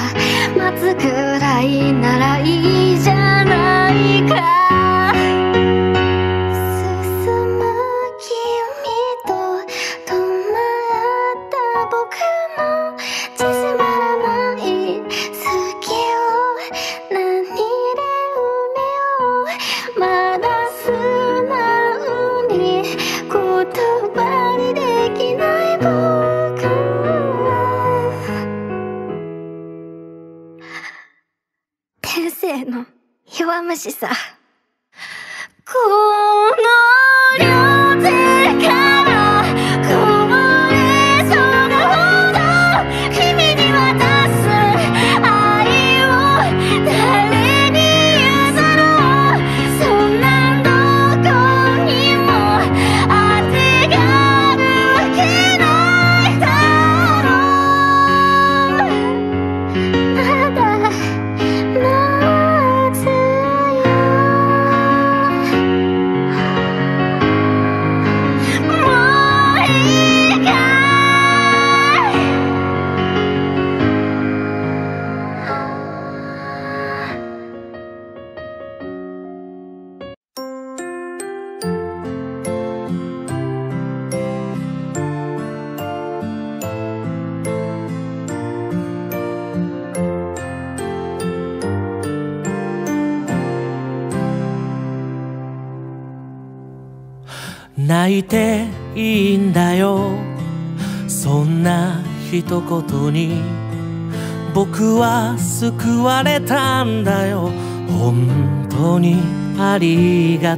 [SPEAKER 1] 待つくらいならいい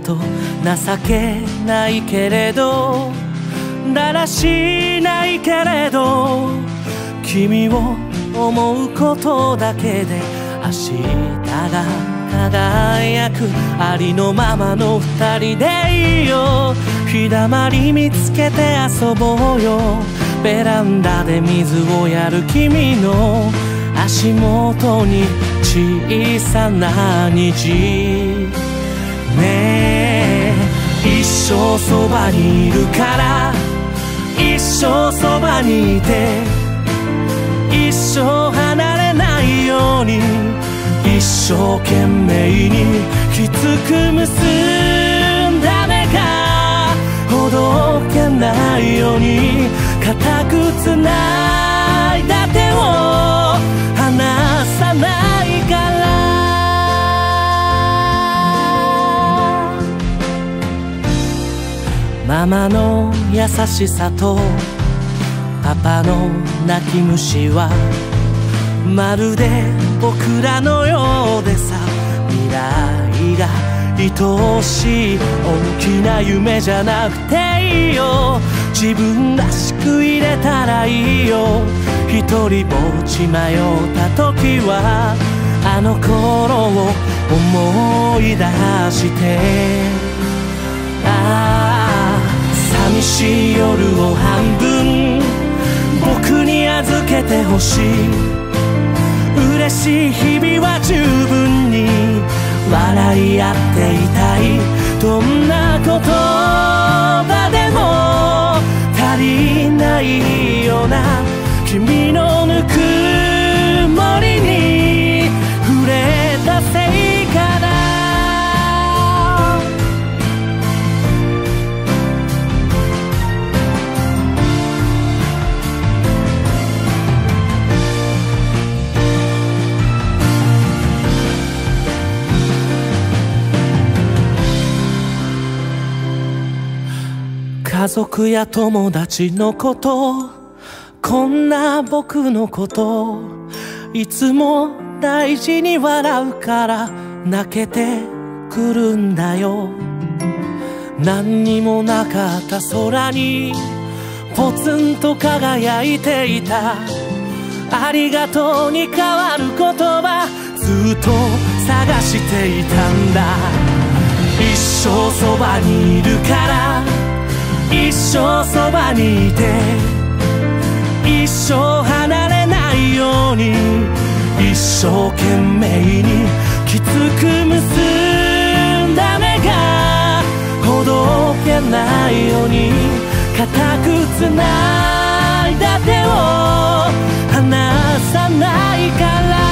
[SPEAKER 1] と
[SPEAKER 6] 情けないけれどだらしないけれど君を思うことだけで明日が輝くありのままの二人でいいよ日だまり見つけて遊ぼうよ。ベランダで水をやる君の足元に小さな虹。生そばにいるから一生そばにいて一生離れないように一生懸命にきつく結んだ目がほどけないように固くつないだ手をママの優しさとパパの泣き虫はまるで僕らのようでさ。未来が愛おしい大きな夢じゃなくていいよ。自分らしく入れたらいいよ。一人ぼっち迷った時はあの頃を思い出して。しい夜を半分僕に預けてほしい。嬉しい日々は十分に笑い合っていたい。どんな言葉でも足りないような君のぬくもりに触れたせ家族や友達のことこんな僕のこといつも大事に笑うから泣けてくるんだよ。何にもなかった空にポツンと輝いていた。ありがとうに変わる言葉ずっと探していたんだ。一生そばにいるから一生そばにいて一生離れないように一生懸命にきつく結んだ目がほどけないように固くつないだ手を離さないから。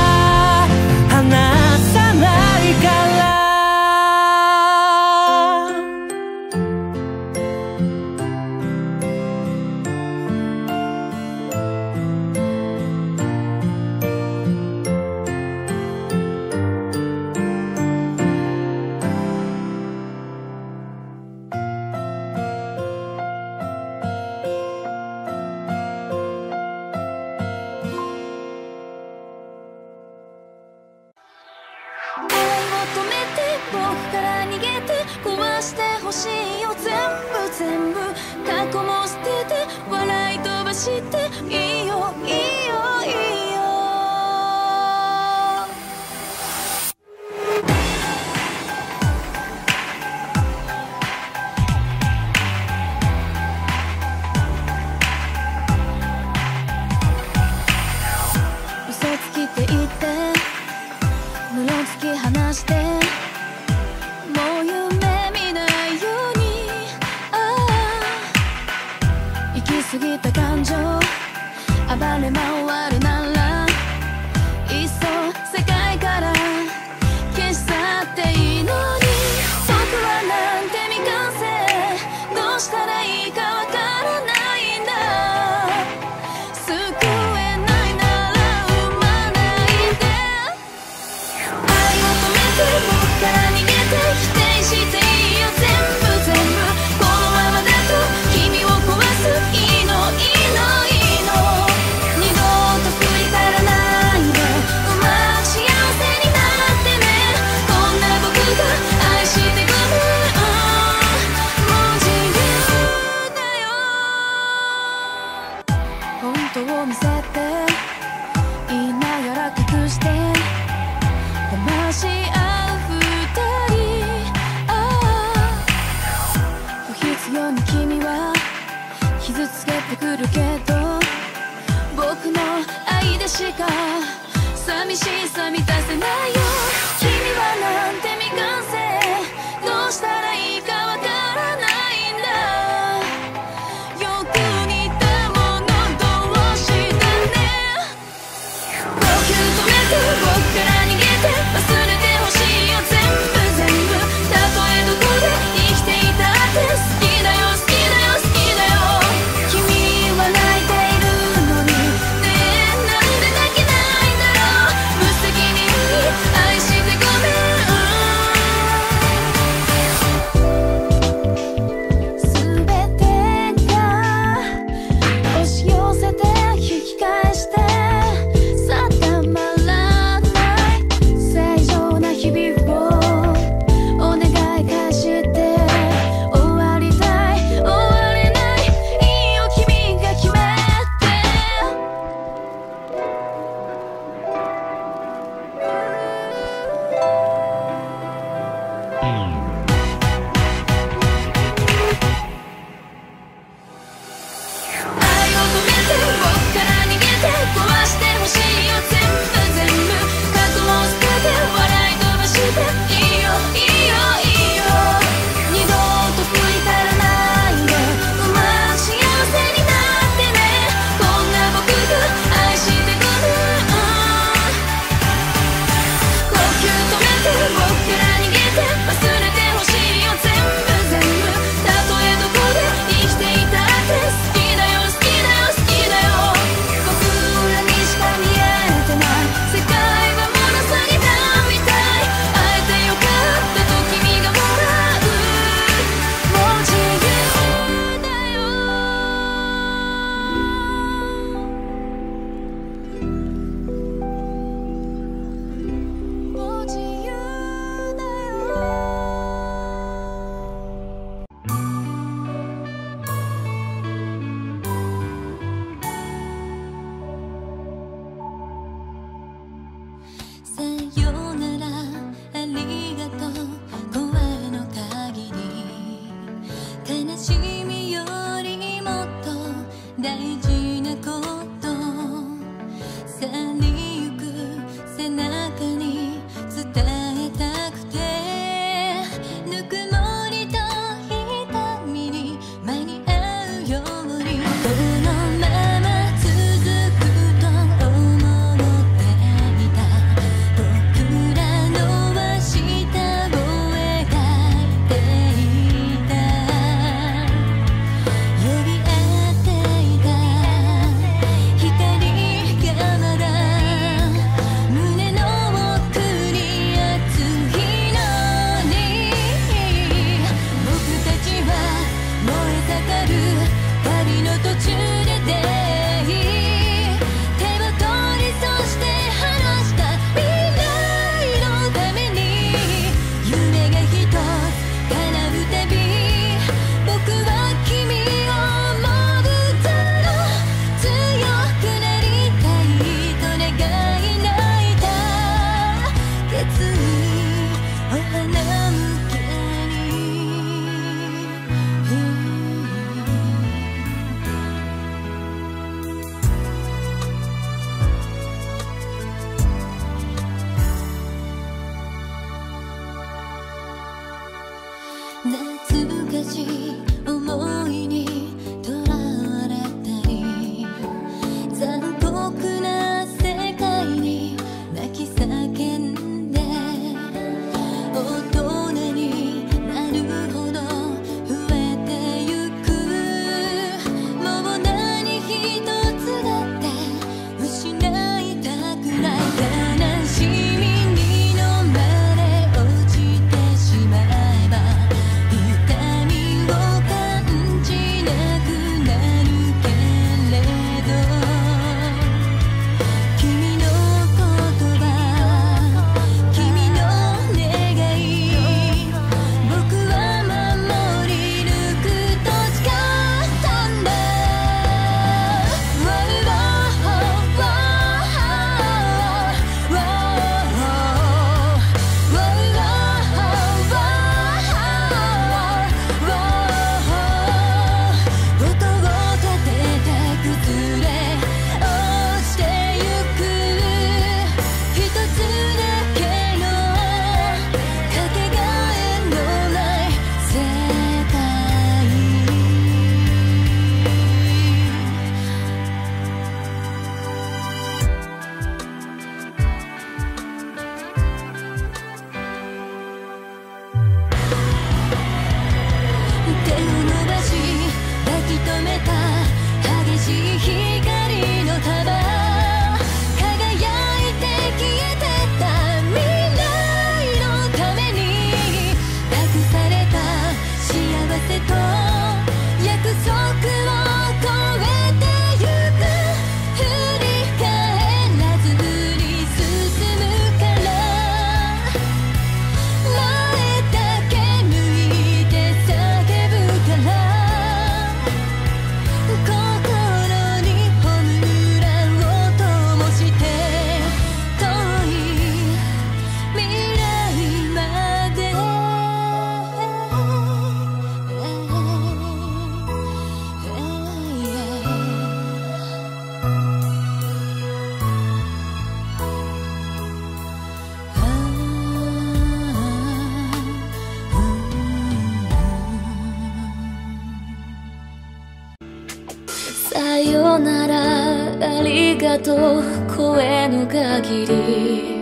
[SPEAKER 6] さ
[SPEAKER 10] よならありがとう声の限り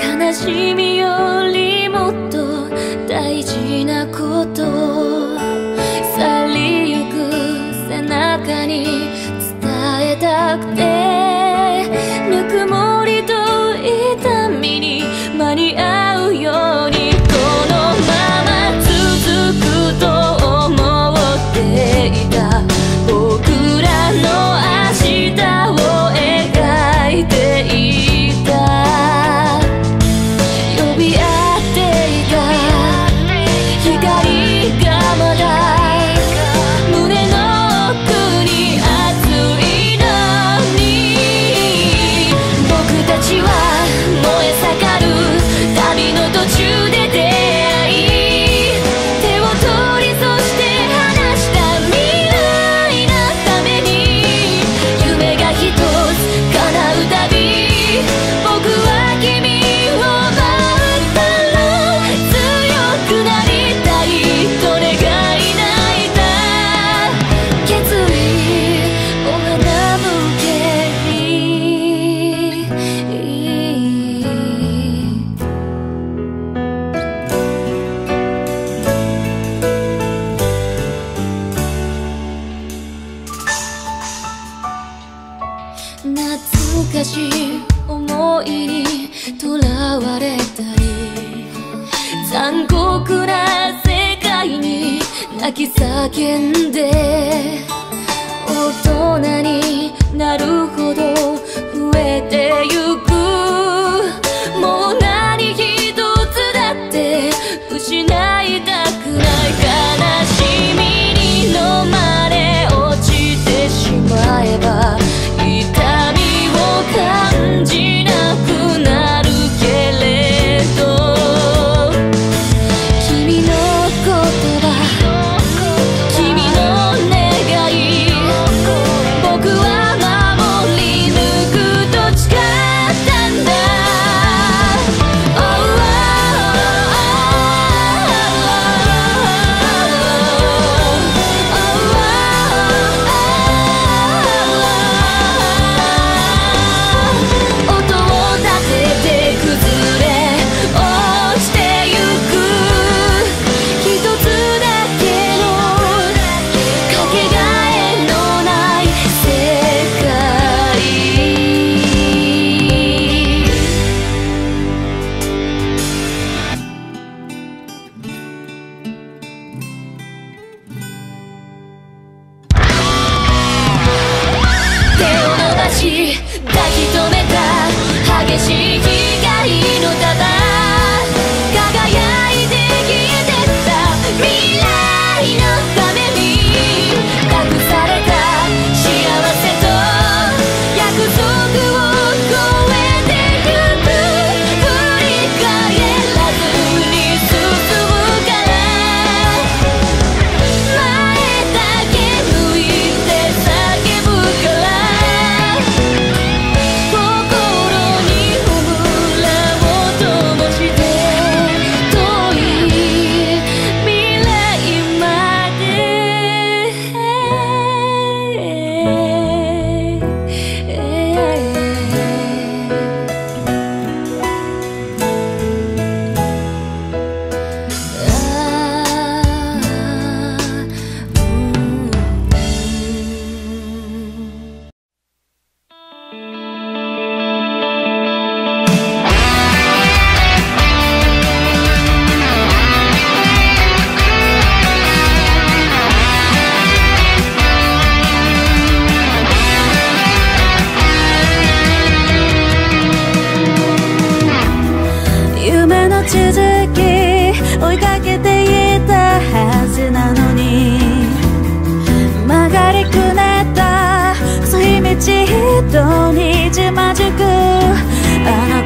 [SPEAKER 10] 悲しみよりもっと大事なこと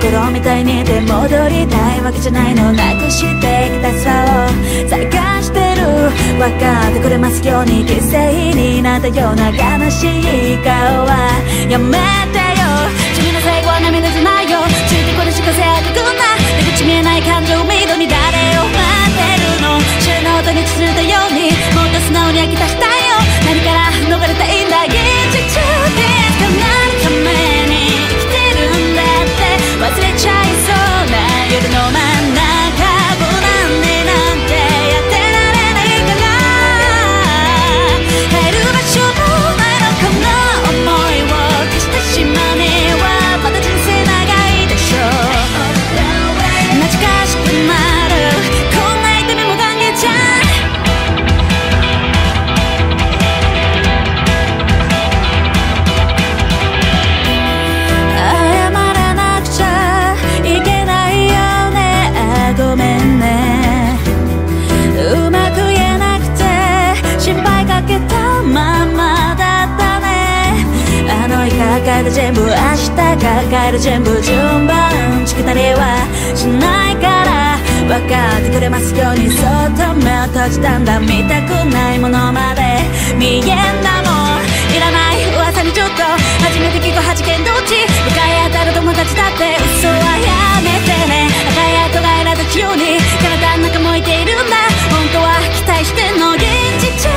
[SPEAKER 10] 袋みたいに手
[SPEAKER 2] 戻りたいわけじゃないのなくしてきたさを探してる。分かってくれますように犠牲になったような悲しい顔はやめてよ君の最後は涙じゃないよついてこれしかせやくんな出口見えない感情を見誰を待ってる。の週の音に包んたようにもっと素直に飽きたしたいよ何から逃れたいんだる全部明日抱える全部順番チクたりはしない。から分かってくれます。ようにそっと目を閉じたんだ見たくないものまで見えんだもん。いらない噂にちょっと初めて聞く8件どっち向かい当たる友達だって嘘はやめてね。赤い跡が苛立つように。体の中燃えているんだ。本当は期待してんの。現実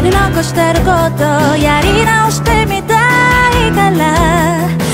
[SPEAKER 2] やり残してることやり直してみたいから